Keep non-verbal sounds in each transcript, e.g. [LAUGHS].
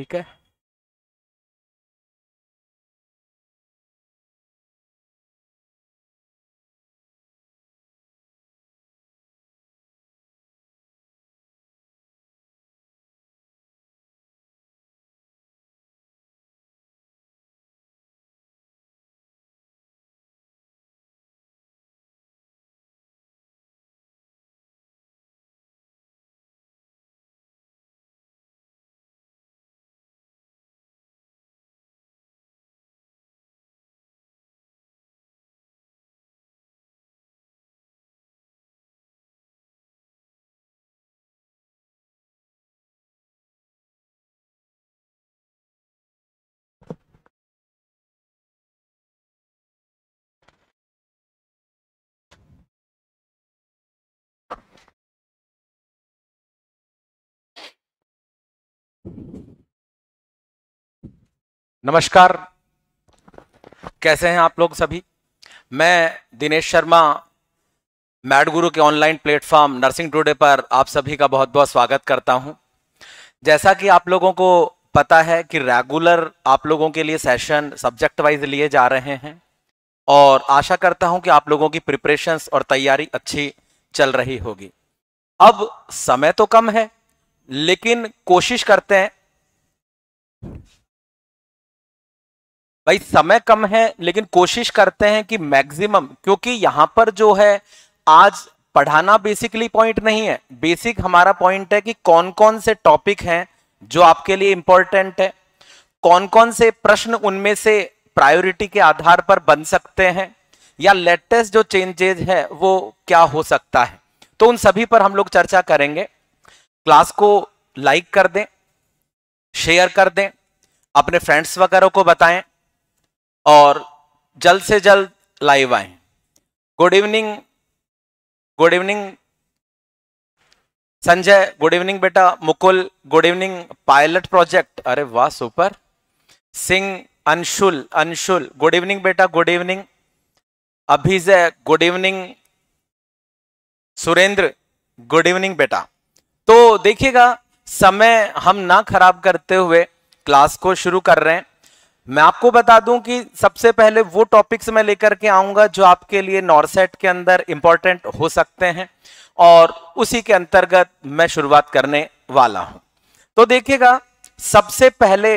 ठीक है? नमस्कार। कैसे हैं आप लोग सभी? मैं दिनेश शर्मा, मैड गुरु के ऑनलाइन प्लेटफॉर्म नर्सिंग टुडे पर आप सभी का बहुत बहुत स्वागत करता हूँ। जैसा कि आप लोगों को पता है कि रेगुलर आप लोगों के लिए सेशन सब्जेक्ट वाइज लिए जा रहे हैं और आशा करता हूँ कि आप लोगों की प्रिपरेशंस और तैयारी अच्छी चल रही होगी। अब समय तो कम है लेकिन कोशिश करते हैं। भाई, समय कम है, लेकिन कोशिश करते हैं कि मैक्सिमम, क्योंकि यहाँ पर जो है, आज पढ़ाना बेसिकली पॉइंट नहीं है। बेसिक हमारा पॉइंट है कि कौन कौन से टॉपिक हैं जो आपके लिए इंपॉर्टेंट है। कौन कौन से प्रश्न उनमें से प्रायोरिटी के आधार पर बन सकते हैं, या लेटेस्ट जो चेंजेज है, वो क्या हो सकता है। तो उन सभी पर हम लोग चर्चा करेंगे। क्लास को लाइक कर दें शेयर कर दें, अपने फ्रेंड्स वगैरह को बताएँ और जल्द से जल्द लाइव आए। Good evening good evening Sanjay good evening बेटा, Mukul good evening pilot project अरे वाह super Singh, Anshul Anshul good evening बेटा good evening Abhijay good evening Surendra good evening बेटा। तो देखिएगा, समय हम ना खराब करते हुए क्लास को शुरू कर रहे हैं। मैं आपको बता दूँ कि सबसे पहले वो टॉपिक्स मैं लेकर के आऊँगा जो आपके लिए नॉरसेट के अंदर इंपॉर्टेंट हो सकते हैं और उसी के अंतर्गत मैं शुरुआत करने वाला हूँ। तो देखिएगा, सबसे पहले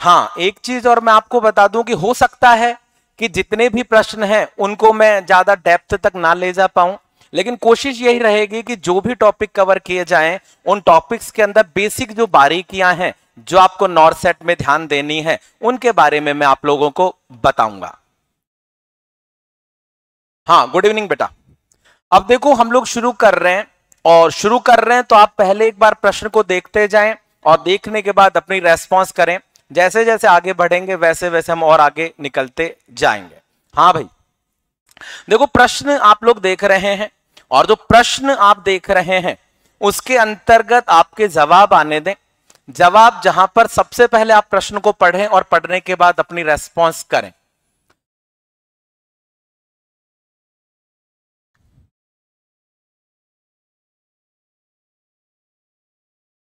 हाँ एक चीज़ और मैं आपको बता दूँ कि हो सकता है कि जितने भी प्रश्न हैं, उनको मैं ज़्यादा डेप्थ तक ना ले जा पाऊँ। लेकिन कोशिश यही रहेगी कि जो भी टॉपिक कवर किए जाएँ, उन टॉपिक्स के अंदर बेसिक जो बारीकियाँ हैं, जो आपको नॉर्थ सेट में ध्यान देनी है, उनके बारे में मैं आप लोगों को बताऊँगा। हाँ गुड इवनिंग बेटा। अब देखो, हम लोग शुरू कर रहे हैं, और शुरू कर रहे हैं तो आप पहले एक बार प्रश्न को देखते जाएँ, और देखने के बाद अपनी रेस्पॉन्स करें। जैसे जैसे आगे बढ़ेंगे वैसे वैसे हम और आगे निकलते जाएँगे। हाँ भाई। देखो, प्रश्न आप लोग देख रहे हैं और जो प्रश्न आप देख रहे हैं, उसके अंतर्गत आपके जवाब आने दें। जवाब जहाँ पर सबसे पहले आप प्रश्न को पढ़ें और पढ़ने के बाद अपनी रेस्पॉन्स करें।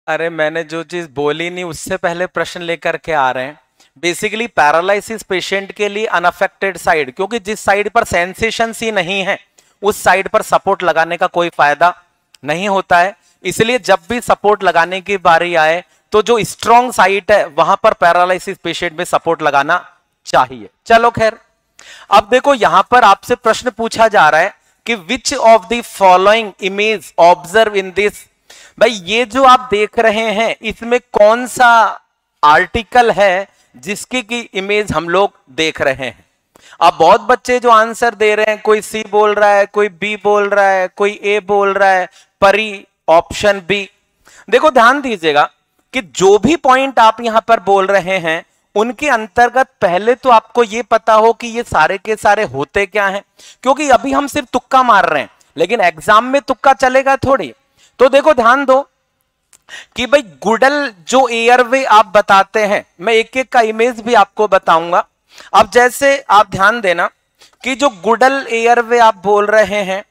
अरे, मैंने जो चीज़ बोली नहीं, उससे पहले प्रश्न लेकर के आ रहे हैं। बेसिकली पैरालिसिस पेशेंट के लिए अनअफेक्टेड साइड क्योंकि जिस साइड पर सेंसेशन ही नहीं है उस साइड पर सपोर्ट लगाने का कोई फ़ायदा नहीं होता है। इसलिए जब भी सपोर्ट लगाने की बारी आए तो जो स्ट्रॉन्ग साइट है, वहाँ पर पैरालिसिस पेशेंट में सपोर्ट लगाना चाहिए। चलो खैर, अब देखो यहाँ पर आपसे प्रश्न पूछा जा रहा है कि which of the following image observe in this भाई, ये जो आप देख रहे हैं, इसमें कौन सा आर्टिकल है जिसकी की इमेज हम लोग देख रहे हैं? अब बहुत बच्चे जो आंसर दे रहे हैं, कोई सी बोल रहा है, कोई बी बोल रहा है, कोई ए बोल रहा है, परी, ऑप्शन बी। देखो, ध्यान दीजिएगा कि जो भी पॉइंट आप यहाँ पर बोल रहे हैं, उनके अंतर्गत पहले तो आपको यह पता हो कि ये सारे के सारे होते क्या हैं। क्योंकि अभी हम सिर्फ़ तुक्का मार रहे हैं, लेकिन एग्ज़ाम में तुक्का चलेगा थोड़ी। तो देखो, ध्यान दो कि भाई गुडल जो एयरवे आप बताते हैं, मैं एक एक का इमेज भी आपको बताऊँगा। अब जैसे आप ध्यान देना कि जो गुडल एयरवे आप बोल रहे हैं,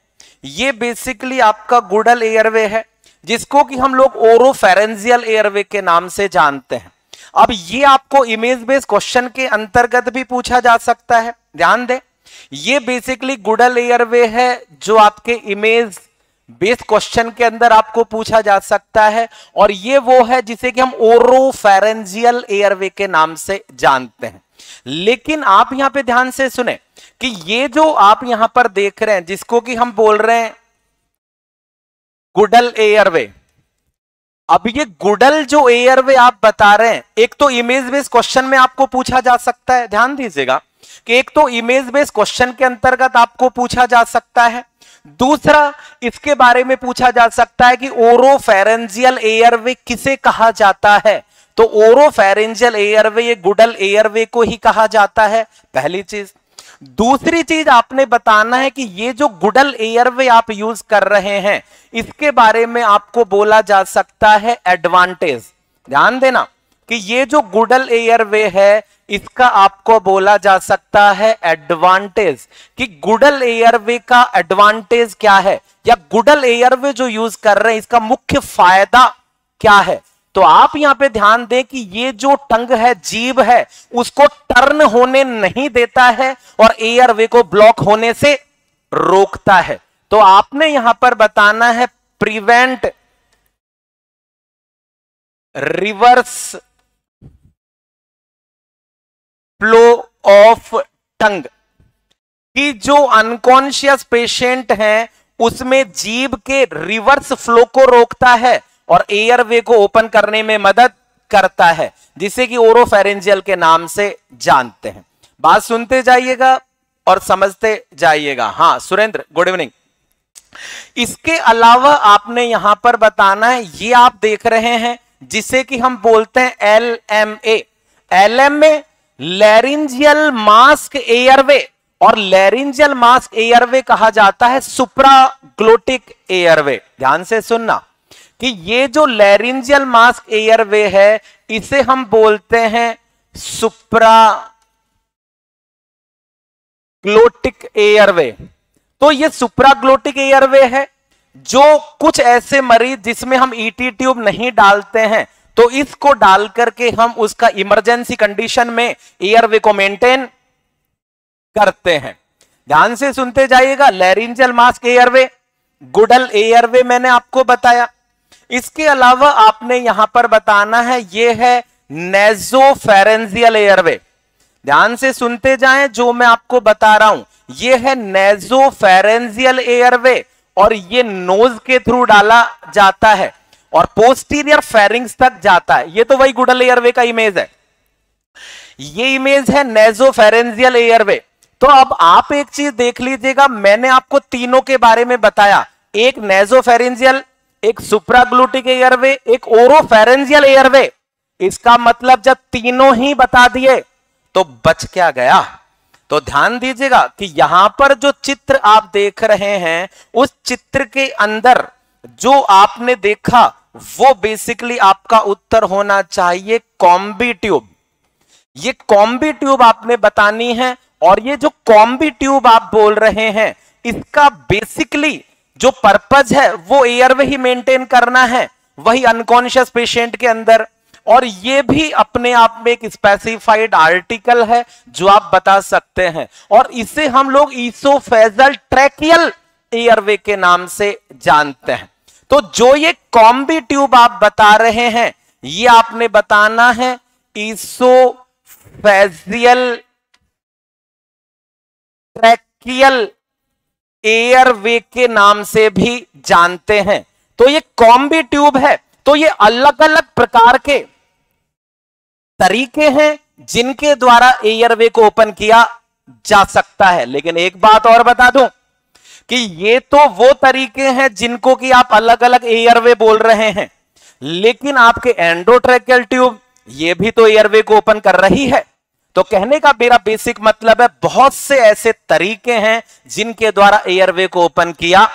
ये बेसिकली आपका गुडल एयरवे है, जिसको कि हम लोग ओरोफेरेंजियल एयरवे के नाम से जानते हैं। अब ये आपको इमेज बेस्ड क्वेश्चन के अंतर्गत भी पूछा जा सकता है। ध्यान दें, ये बेसिकली गुडल एयरवे है जो आपके इमेज बेस्ड क्वेश्चन के अंदर आपको पूछा जा सकता है, और ये वो है जिसे कि हम ओरोफेरेंजियल एयरवे के नाम से जानते हैं। लेकिन आप यहाँ पे ध्यान से सुने कि ये जो आप यहाँ पर देख रहे हैं, जिसको कि हम बोल रहे हैं गुडल एयरवे। अब ये गुडल जो एयरवे आप बता रहे हैं, एक तो इमेज बेस्ड क्वेश्चन में आपको पूछा जा सकता है। ध्यान दीजिएगा कि एक तो इमेज बेस्ड क्वेश्चन के अंतर्गत आपको पूछा जा सकता है। दूसरा, इसके बारे में पूछा जा सकता है कि ओरोफेरेंजियल एयरवे किसे कहा जाता है। तो ओरोफेरेंजियल एयरवे ये गुडल एयरवे को ही कहा जाता है, पहली चीज़। दूसरी चीज़ आपने बताना है कि ये जो गुडल एयरवे आप यूज़ कर रहे हैं, इसके बारे में आपको बोला जा सकता है एडवांटेज ध्यान देना कि ये जो गुडल एयरवे है, इसका आपको बोला जा सकता है एडवांटेज कि गुडल एयरवे का एडवांटेज क्या है? या गुडल एयरवे जो यूज़ कर रहे हैं, इसका मुख्य फ़ायदा क्या है? तो आप यहाँ पे ध्यान दें कि ये जो टंग है, जीव है, उसको टर्न होने नहीं देता है और एयरवे को ब्लॉक होने से रोकता है। तो आपने यहाँ पर बताना है prevent reverse flow of tongue कि जो अनकॉन्शियस पेशेंट हैं, उसमें जीव के रिवर्स फ्लो को रोकता है। और एयरवे को ओपन करने में मदद करता है, जिसे कि ओरोफेरेंजियल के नाम से जानते हैं। बात सुनते जाइएगा और समझते जाइएगा। हाँ सुरेंद्र गुड इवनिंग इसके अलावा आपने यहाँ पर बताना है, ये आप देख रहे हैं, जिसे कि हम बोलते हैं L M A L M A laryngeal mask airway और लैरिंजियल मास्क एयरवे कहा जाता है सुप्राग्लोटिक एयरवे ध्यान से सुनना। कि ये जो लैरिंजियल मास्क एयरवे है, इसे हम बोलते हैं सुप्रा ग्लोटिक एयरवे तो ये सुप्राग्लोटिक एयरवे है, जो कुछ ऐसे मरीज़ जिसमें हम ईटी e ट्यूब नहीं डालते हैं तो इसको डाल करके हम उसका इमरजेंसी कंडीशन में एयरवे को मेंटेन करते हैं। ध्यान से सुनते जाइएगा laryngeal mask airway Guedel airway मैंने आपको बताया। इसके अलावा आपने यहाँ पर बताना है यह है नेजोफेरेंजियल एयरवे ध्यान से सुनते जाएँ जो मैं आपको बता रहा हूँ। यह है नेजोफेरेंजियल एयरवे और ये नोज़ के थ्रू डाला जाता है और पोस्टीरियर फेरिंग्स तक जाता है। ये तो वही गुडल एयरवे का इमेज है। ये इमेज है नेजोफेरेंजियल एयरवे तो अब आप एक चीज़ देख लीजिएगा, मैंने आपको तीनों के बारे में बताया। एक नेजोफेरेंजियल एक सुप्राग्लूटिक एयरवे एक ओरोफेरेंजियल एयरवे इसका मतलब जब तीनों ही बता दिए तो बच क्या गया? तो ध्यान दीजिएगा कि यहाँ पर जो चित्र आप देख रहे हैं, उस चित्र के अंदर जो आपने देखा, वो बेसिकली आपका उत्तर होना चाहिए कॉम्बी ट्यूब। ये कॉम्बी ट्यूब आपने बतानी है, और ये जो कॉम्बी ट्यूब आप बोल रहे हैं, इसका बेसिकली जो पर्पज है, वो एयरवे ही मेंटेन करना है, वही अनकॉन्शियस पेशेंट के अंदर। और ये भी अपने आप में एक स्पेसिफाइड आर्टिकल है, जो आप बता सकते हैं। और इसे हम लोग ईसोफेजल ट्रैकियल एयरवे के नाम से जानते हैं। तो जो ये कॉम्बी ट्यूब आप बता रहे हैं, ये आपने बताना है ईसोफेजियल ट्रैकियल एयरवे के नाम से भी जानते हैं। तो ये कॉम्बी ट्यूब है। तो ये अलग अलग प्रकार के तरीके हैं जिनके द्वारा एयरवे को ओपन किया जा सकता है। लेकिन एक बात और बता दूँ कि ये तो वो तरीके हैं जिनको कि आप अलग अलग एयरवे बोल रहे हैं। लेकिन आपके एंडोट्रेकियल ट्यूब ये भी तो एयरवे को ओपन कर रही है। तो कहने का मेरा बेसिक मतलब है, बहुत से ऐसे तरीके हैं जिनके द्वारा एयरवे को ओपन किया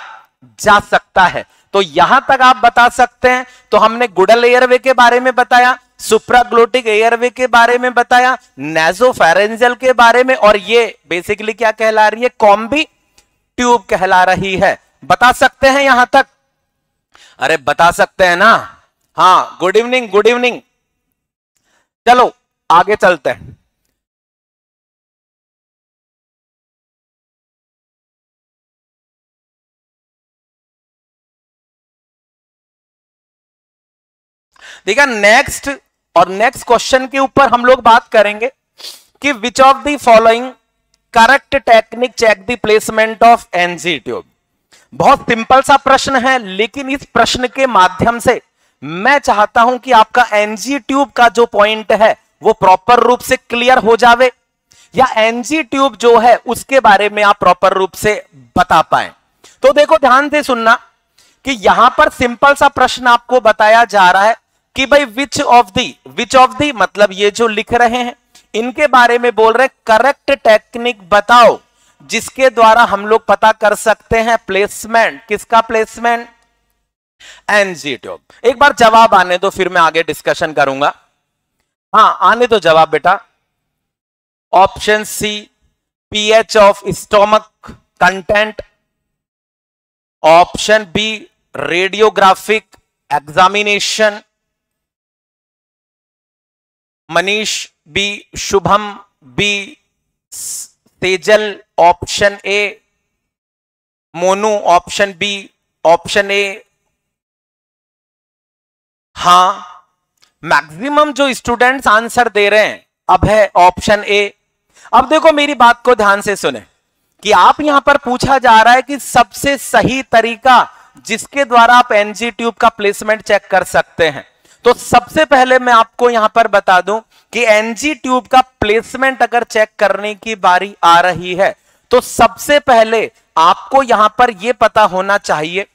जा सकता है। तो यहाँ तक आप बता सकते हैं तो हमने गुडल एयरवे के बारे में बताया सुप्राग्लोटिक एयरवे के बारे में बताया नेजोफेरेंजल के बारे में, और ये बेसिकली क्या कहला रही है कॉम्बी ट्यूब कहला रही है। बता सकते हैं यहाँ तक? अरे बता सकते हैं ना? हाँ गुड इवनिंग गुड इवनिंग चलो, आगे चलते हैं। देखा नेक्स्ट और नेक्स्ट क्वेश्चन के ऊपर हम लोग बात करेंगे कि which of the following correct technique check the placement of NG tube बहुत सिंपल सा प्रश्न है, लेकिन इस प्रश्न के माध्यम से मैं चाहता हूँ कि आपका एनजी ट्यूब का जो पॉइंट है, वो प्रॉपर रूप से क्लियर हो जावे, या एनजी ट्यूब जो है, उसके बारे में आप प्रॉपर रूप से बता पाए। तो देखो, ध्यान से सुनना कि यहाँ पर सिंपल सा प्रश्न आपको बताया जा रहा है कि भाई विच ऑफ़ दी विच ऑफ़ दी मतलब ये जो लिख रहे हैं, इनके बारे में बोल रहे करेक्ट टेक्निक बताओ, जिसके द्वारा हम लोग पता कर सकते हैं प्लेसमेंट किसका प्लेसमेंट एनजी ट्यूब एक बार जवाब आने दो, फिर मैं आगे डिस्कशन करूँगा। हाँ आने दो जवाब बेटा। Option C pH of stomach content option B radiographic examination Manish, B, Shubham, B Tejal option A, Monu, option B, option A. हाँ, मैक्सिमम जो स्टूडेंट्स आंसर दे रहे हैं, अब है ऑप्शन ए। अब देखो, मेरी बात को ध्यान से सुने, कि आप यहाँ पर पूछा जा रहा है कि सबसे सही तरीका जिसके द्वारा आप एनजी ट्यूब का प्लेसमेंट चेक कर सकते हैं। तो सबसे पहले मैं आपको यहाँ पर बता दूँ कि एनजी ट्यूब का प्लेसमेंट अगर चेक करने की बारी आ रही है तो सबसे पहले आपको यहाँ पर यह पता होना चाहिए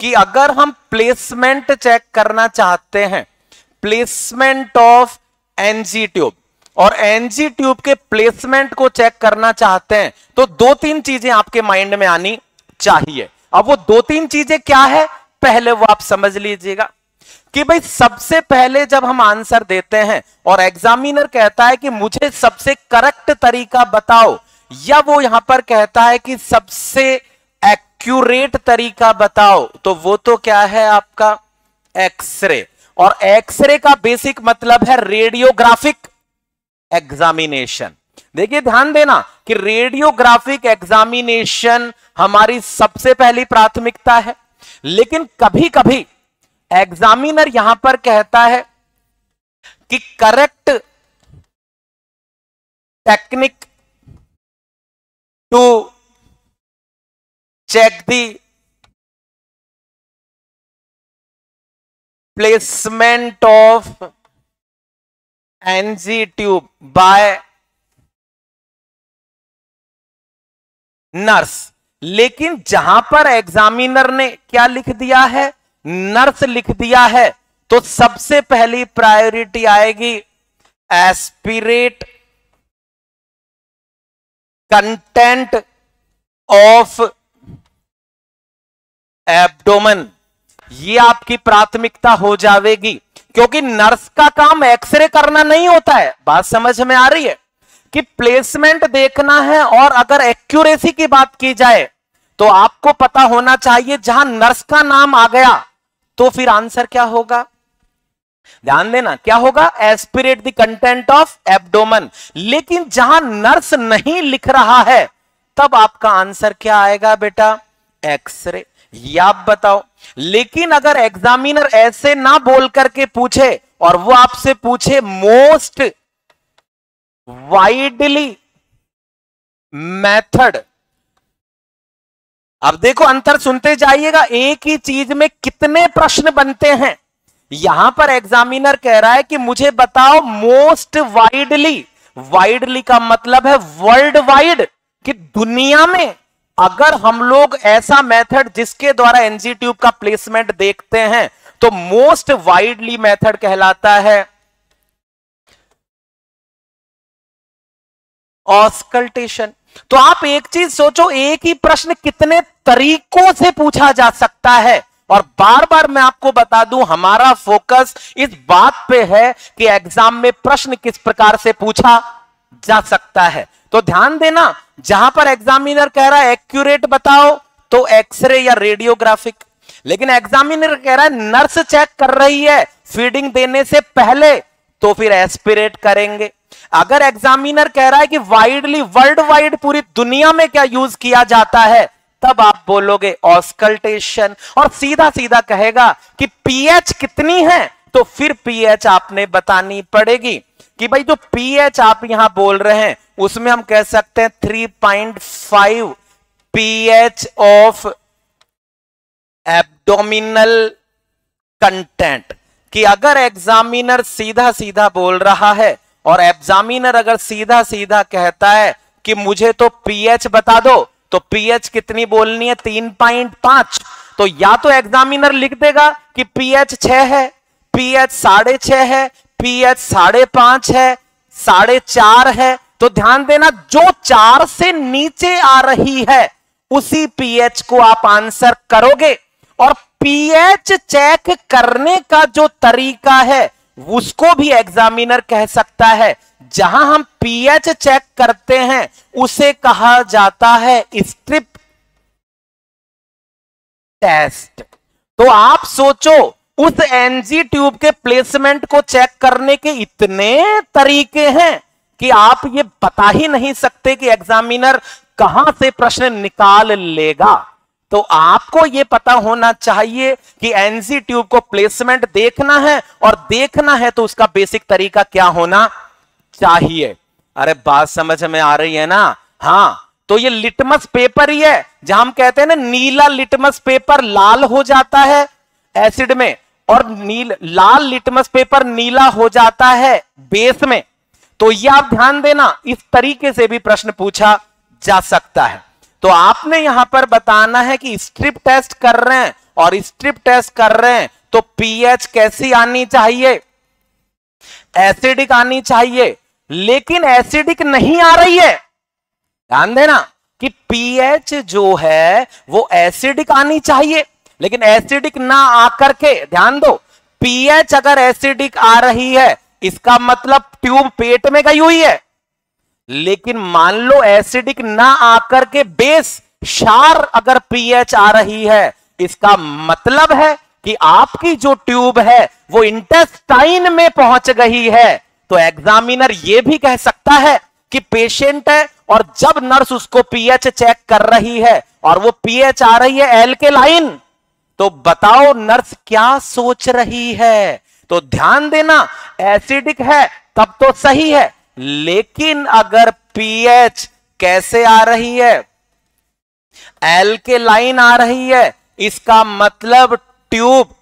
कि अगर हम प्लेसमेंट चेक करना चाहते हैं प्लेसमेंट ऑफ़ एनजी ट्यूब और एनजी ट्यूब के प्लेसमेंट को चेक करना चाहते हैं तो दो तीन चीज़ें आपके माइंड में आनी चाहिए। अब वो दो तीन चीज़ें क्या है, पहले वो आप समझ लीजिएगा। कि भाई सबसे पहले जब हम आंसर देते हैं और एग्जामिनर कहता है कि मुझे सबसे करेक्ट तरीका बताओ, या वो यहाँ पर कहता है कि सबसे एक्यूरेट तरीका बताओ तो वो तो क्या है आपका? एक्सरे। और एक्सरे का बेसिक मतलब है रेडियोग्राफिक एग्जामिनेशन। देखिए, ध्यान देना कि रेडियोग्राफिक एग्जामिनेशन हमारी सबसे पहली प्राथमिकता है, लेकिन कभी कभी एग्जामिनर यहाँ पर कहता है कि correct technique to check the placement of NG tube by nurse लेकिन जहाँ पर एग्जामिनर ने क्या लिख दिया है? नर्स लिख दिया है तो सबसे पहली प्रायोरिटी आएगी एस्पिरेट कंटेंट ऑफ़ एब्डोमन। ये आपकी प्राथमिकता हो जाएगी क्योंकि नर्स का काम एक्सरे करना नहीं होता है। बात समझ में आ रही है कि प्लेसमेंट देखना है, और अगर एक्यूरेसी की बात की जाए तो आपको पता होना चाहिए जहाँ नर्स का नाम आ गया। तो फिर आंसर क्या होगा? ध्यान देना, क्या होगा? Aspirate the content of abdomen लेकिन जहाँ नर्स नहीं लिख रहा है, तब आपका आंसर क्या आएगा बेटा? एक्सरे या आप बताओ। लेकिन अगर एग्जामिनर ऐसे ना बोल करके पूछे, और वो आपसे पूछे मोस्ट वाइडली मेथड अब देखो, अंतर सुनते जाइएगा, एक ही चीज़ में कितने प्रश्न बनते हैं। यहाँ पर एग्जामिनर कह रहा है कि मुझे बताओ मोस्ट वाइडली वाइडली का मतलब है वर्ल्ड वाइड कि दुनिया में अगर हम लोग ऐसा मेथड जिसके द्वारा एनजी ट्यूब का प्लेसमेंट देखते हैं तो मोस्ट वाइडली मेथड कहलाता है ऑस्कल्टेशन तो आप एक चीज़ सोचो, एक ही प्रश्न कितने तरीकों से पूछा जा सकता है? और बार बार मैं आपको बता दूँ, हमारा फोकस इस बात पे है कि एग्ज़ाम में प्रश्न किस प्रकार से पूछा जा सकता है। तो ध्यान देना, जहाँ पर एग्जामिनर कह रहा है एक्यूरेट बताओ तो एक्सरे या रेडियोग्राफिक। लेकिन एग्जामिनर कह रहा है, नर्स चेक कर रही है, फीडिंग देने से पहले तो फिर एस्पिरेट करेंगे। अगर एग्जामिनर कह रहा है कि वाइडली वर्ल्ड वाइड पूरी दुनिया में क्या यूज़ किया जाता है, तब आप बोलोगे ऑस्कल्टेशन और सीधा सीधा कहेगा कि पीएच कितनी है तो फिर पीएच आपने बतानी पड़ेगी कि भाई जो पीएच आप यहाँ बोल रहे हैं, उसमें हम कह सकते हैं 3.5 पीएच ऑफ़ एब्डोमिनल कंटेंट कि अगर एग्जामिनर सीधा सीधा बोल रहा है और एग्जामिनर अगर सीधा सीधा कहता है कि मुझे तो पीएच बता दो तो पीएच कितनी बोलनी है? तीन पॉइंट पाँच। तो या तो एग्जामिनर लिख देगा कि पीएच छह है, पीएच साढ़े छह है, पीएच साढ़े पाँच है, साढ़े चार है। तो ध्यान देना, जो चार से नीचे आ रही है, उसी पीएच को आप आंसर करोगे। और पीएच चेक करने का जो तरीका है उसको भी एग्जामिनर कह सकता है। जहाँ हम पीएच चेक करते हैं, उसे कहा जाता है स्ट्रिप टेस्ट तो आप सोचो, उस एनजी ट्यूब के प्लेसमेंट को चेक करने के इतने तरीके हैं कि आप ये बता ही नहीं सकते कि एग्जामिनर कहाँ से प्रश्न निकाल लेगा। तो आपको यह पता होना चाहिए कि एनजी ट्यूब को प्लेसमेंट देखना है और देखना है तो उसका बेसिक तरीका क्या होना चाहिए। अरे बात समझ में आ रही है ना? हाँ तो ये लिटमस पेपर ही है, जहाँ हम कहते हैं ना, नीला लिटमस पेपर लाल हो जाता है एसिड में, और नील, लाल लिटमस पेपर नीला हो जाता है बेस में। तो ये आप ध्यान देना, इस तरीके से भी प्रश्न पूछा जा सकता है। तो आपने यहाँ पर बताना है कि स्ट्रिप टेस्ट कर रहे हैं और स्ट्रिप टेस्ट कर रहे हैं तो पीएच कैसी आनी चाहिए? एसिडिक आनी चाहिए, लेकिन एसिडिक नहीं आ रही है। ध्यान देना कि पीएच जो है, वो एसिडिक आनी चाहिए, लेकिन एसिडिक ना आकर के, ध्यान दो पीएच अगर एसिडिक आ रही है, इसका मतलब ट्यूब पेट में गई हुई है। लेकिन मान लो एसिडिक ना आकर के बेस शार अगर पीएच आ रही है, इसका मतलब है कि आपकी जो ट्यूब है वो इंटेस्टाइन में पहुँच गई है। तो एग्जामिनर ये भी कह सकता है कि पेशेंट है और जब नर्स उसको पीएच चेक कर रही है और वो पीएच आ रही है एल के लाइन तो बताओ नर्स क्या सोच रही है? तो ध्यान देना, एसिडिक है तब तो सही है लेकिन अगर पीएच कैसे आ रही है? एल के लाइन आ रही है। इसका मतलब ट्यूब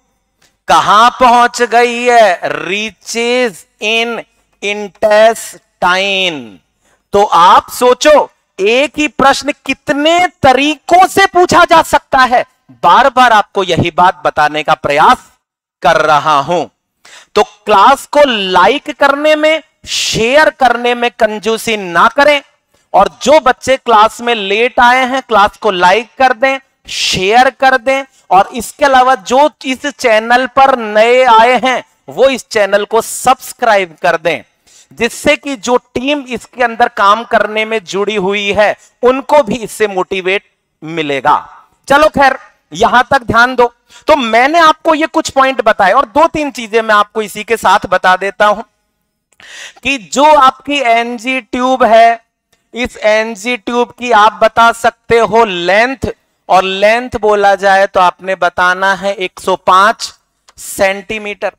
कहाँ पहुँच गई है? रीचेज इन इंटेस्टाइन तो आप सोचो, एक ही प्रश्न कितने तरीकों से पूछा जा सकता है? बार बार आपको यही बात बताने का प्रयास कर रहा हूँ। तो क्लास को लाइक करने में शेयर करने में कंजूसी ना करें और जो बच्चे क्लास में लेट आए हैं, क्लास को लाइक कर दें, शेयर कर दें और इसके अलावा जो इस चैनल पर नए आए हैं, वो इस चैनल को सब्सक्राइब कर दें, जिससे कि जो टीम इसके अंदर काम करने में जुड़ी हुई है, उनको भी इससे मोटिवेट मिलेगा। चलो खैर, यहाँ तक ध्यान दो। तो मैंने आपको ये कुछ पॉइंट बताए और दो तीन चीज़ें मैं आपको इसी के साथ बता देता हूँ। कि जो आपकी एनजी ट्यूब है, इस एनजी ट्यूब की आप बता सकते हो लेंथ और लेंथ बोला जाए तो आपने बताना है 105 सेंटीमीटर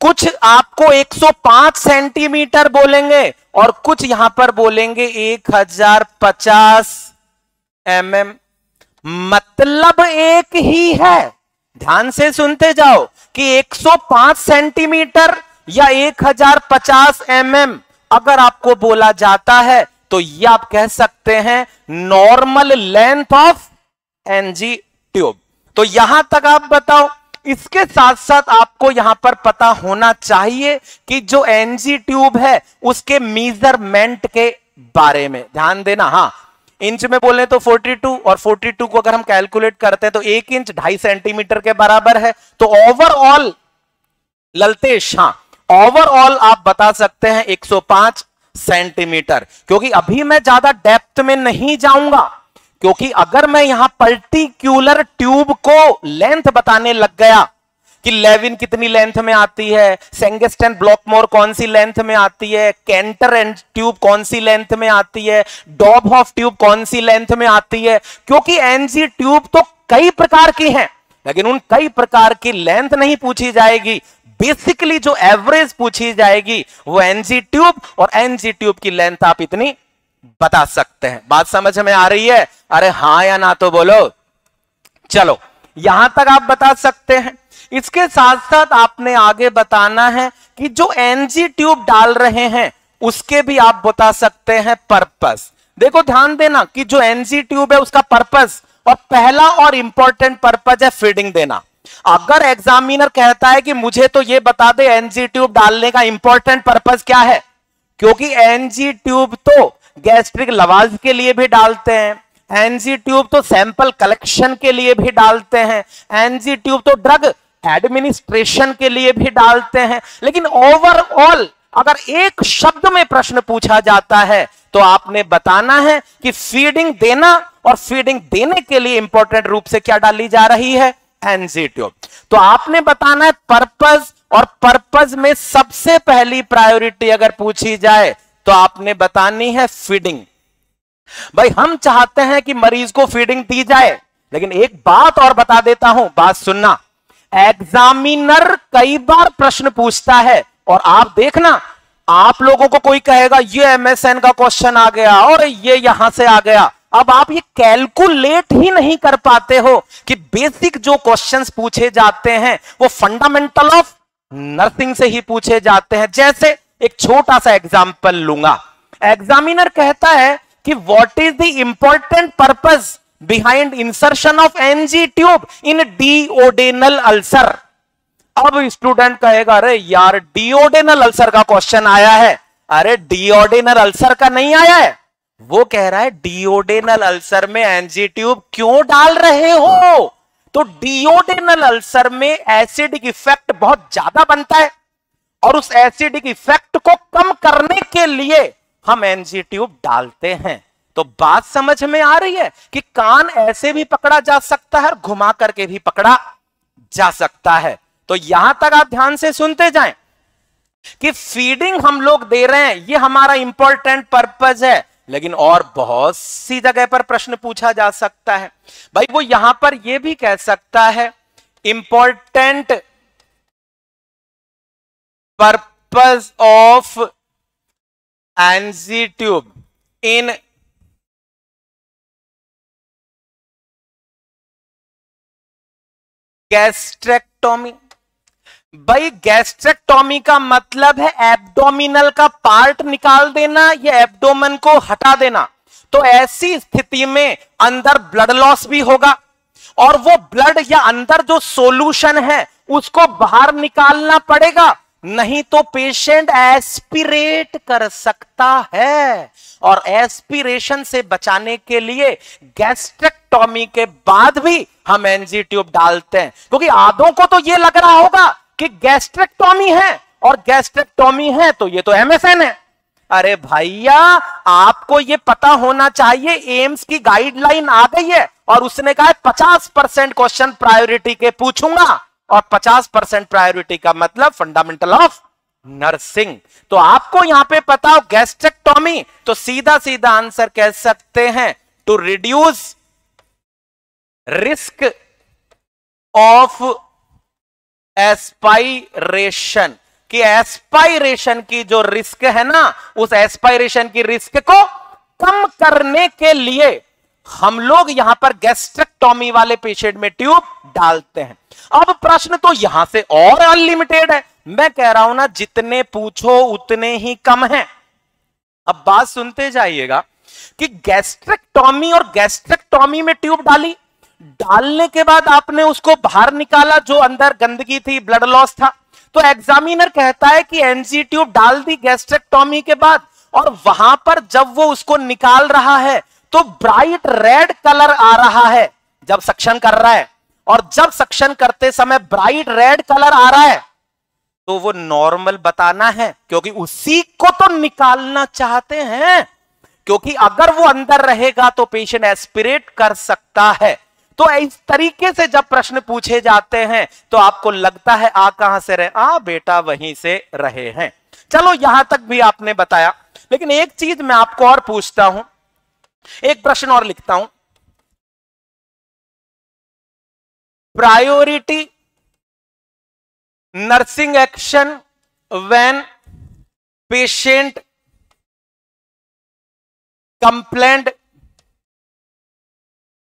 कुछ आपको 105 सेंटीमीटर बोलेंगे, और कुछ यहाँ पर बोलेंगे 1050 एम एम। मतलब एक ही है। ध्यान से सुनते जाओ कि 105 सेंटीमीटर या 1050 एम अगर आपको बोला जाता है तो यह आप कह सकते हैं normal length of NG tube तो यहाँ तक आप बताओ, इसके साथ साथ आपको यहाँ पर पता होना चाहिए कि जो एनजी ट्यूब है, उसके मीजरमेंट के बारे में। ध्यान देना, हाँ। इंच में बोले तो 42 और 42 को अगर हम कैलकुलेट करते हैं तो एक इंच ढाई सेंटीमीटर के बराबर है। तो ओवरऑल ललतेश हाँ। ओवरऑल आप बता सकते हैं 105 सेंटीमीटर क्योंकि अभी मैं ज़्यादा डेप्थ में नहीं जाऊँगा। क्योंकि अगर मैं यहाँ पर्टिक्यूलर ट्यूब को लेंथ बताने लग गया कि लेविन कितनी लेंथ में आती है सेंगेस्टन ब्लॉकमोर कौन सी लेंथ में आती है कैंटर एंड ट्यूब कौन सी लेंथ में आती है डॉब ऑफ़ ट्यूब कौन सी लेंथ में आती है। क्योंकि एनजी ट्यूब तो कई प्रकार की हैं, लेकिन उन कई प्रकार की लेंथ नहीं पूछी जाएगी। बेसिकली जो एवरेज पूछी जाएगी, वो एनजी ट्यूब और एनजी ट्यूब की लेंथ आप इतनी बता सकते हैं। बात समझ में आ रही है? अरे हाँ या ना तो बोलो। चलो, यहाँ तक आप बता सकते हैं। इसके साथ साथ आपने आगे बताना है कि जो एनजी ट्यूब डाल रहे हैं, उसके भी आप बता सकते हैं पर्पस देखो, ध्यान देना कि जो एनजी ट्यूब है, उसका पर्पस और पहला और इंपॉर्टेंट पर्पज है फीडिंग देना। अगर एग्जामिनर कहता है कि मुझे तो ये बता दे एनजी ट्यूब डालने का इंपॉर्टेंट पर्पज क्या है? क्योंकि एनजी ट्यूब तो गैस्ट्रिक लवाज के लिए भी डालते हैं। एनजी ट्यूब तो सैंपल कलेक्शन के लिए भी डालते हैं। एनजी ट्यूब तो ड्रग एडमिनिस्ट्रेशन के लिए भी डालते हैं। लेकिन ओवरऑल अगर एक शब्द में प्रश्न पूछा जाता है तो आपने बताना है कि फीडिंग देना और फीडिंग देने के लिए इंपॉर्टेंट रूप से क्या डाली जा रही है। ट्यूब तो आपने बताना है पर्पज और पर्पज में सबसे पहली प्रायोरिटी अगर पूछी जाए तो आपने बतानी है फीडिंग भाई, हम चाहते हैं कि मरीज़ को फीडिंग दी जाए, लेकिन एक बात और बता देता हूँ, बात सुनना। एग्जामिनर कई बार प्रश्न पूछता है, और आप देखना, आप लोगों को कोई कहेगा, ये एमएसएन का क्वेश्चन आ गया, और ये यहाँ से आ गया। अब आप ये कैलकुलेट ही नहीं कर पाते हो कि बेसिक जो क्वेश्चंस पूछे जाते हैं, वो फंडामेंटल ऑफ़ नर्सिंग से ही पूछे जाते हैं। जैसे एक छोटा सा एग्ज़ाम्पल लूँगा। एग्जामिनर कहता है कि what is the important purpose behind insertion of NG tube in duodenal ulcer अब स्टूडेंट कहेगा, अरे यार डीओडेनल अल्सर का क्वेश्चन आया है। अरे डीओडेनल अल्सर का नहीं आया है? वो कह रहा है डिओडेनल अल्सर में एनजी ट्यूब क्यों डाल रहे हो? तो डीओडेनल अल्सर में एसिडिक इफ़ेक्ट बहुत ज़्यादा बनता है और उस एसिडिक इफ़ेक्ट को कम करने के लिए हम एनजी ट्यूब डालते हैं। तो बात समझ में आ रही है कि कान ऐसे भी पकड़ा जा सकता है और घुमा करके भी पकड़ा जा सकता है। तो यहाँ तक आप ध्यान से सुनते जाएँ कि फीडिंग हम लोग दे रहे हैं, ये हमारा इंपॉर्टेंट पर्पज है। लेकिन और बहुत सी जगह पर प्रश्न पूछा जा सकता है। भाई, वो यहाँ पर यह भी कह सकता है important purpose of NG tube in gastrectomy भाई गैस्ट्रेक्टोमी का मतलब है एब्डोमिनल का पार्ट निकाल देना या एब्डोमन को हटा देना। तो ऐसी स्थिति में अंदर ब्लड लॉस भी होगा और वो ब्लड या अंदर जो सॉल्यूशन है, उसको बाहर निकालना पड़ेगा। नहीं तो पेशेंट एस्पिरेट कर सकता है और एस्पिरेशन से बचाने के लिए गैस्ट्रेक्टोमी के बाद भी हम एनजी ट्यूब डालते हैं। क्योंकि आधों को तो ये लग रहा होगा कि गैस्ट्रेक्टोमी है, और गैस्ट्रेक्टोमी है तो ये तो एमएसएन है। अरे भैया, आपको ये पता होना चाहिए, एम्स की गाइडलाइन आ गई है, और उसने कहा पचास परसेंट क्वेश्चन प्रायोरिटी के पूछूँगा, और पचास परसेंट प्रायोरिटी का मतलब फंडामेंटल ऑफ़ नर्सिंग। तो आपको यहाँ पे पता हो गैस्ट्रेक्टोमी तो सीधा सीधा आंसर कह सकते हैं to reduce risk of aspiration कि एस्पायरेशन की जो रिस्क है ना, उस एस्पायरेशन की रिस्क को कम करने के लिए हम लोग यहाँ पर गैस्ट्रेक्टोमी वाले पेशेंट में ट्यूब डालते हैं। अब प्रश्न तो यहाँ से और अनलिमिटेड है। मैं कह रहा हूँ ना, जितने पूछो उतने ही कम है। अब बात सुनते जाइएगा कि गैस्ट्रेक्टोमी और गैस्ट्रेक्टोमी में ट्यूब डाली डालने के बाद आपने उसको बाहर निकाला, जो अंदर गंदगी थी ब्लड लॉस था। तो एग्जामिनर कहता है कि एनजी ट्यूब डाल दी गैस्ट्रेक्टोमी के बाद और वहाँ पर जब वो उसको निकाल रहा है तो ब्राइट रेड कलर आ रहा है, जब सक्शन कर रहा है। और जब सक्शन करते समय ब्राइट रेड कलर आ रहा है तो वो नॉर्मल बताना है, क्योंकि उसी को तो निकालना चाहते हैं। क्योंकि अगर वो अंदर रहेगा तो पेशेंट एस्पिरेट कर सकता है। तो इस तरीके से जब प्रश्न पूछे जाते हैं तो आपको लगता है, आ कहाँ से रहे? आ, बेटा, वहीं से रहे हैं। चलो, यहाँ तक भी आपने बताया। लेकिन एक चीज़ मैं आपको और पूछता हूँ। एक प्रश्न और लिखता हूँ। Priority nursing action when patient complaint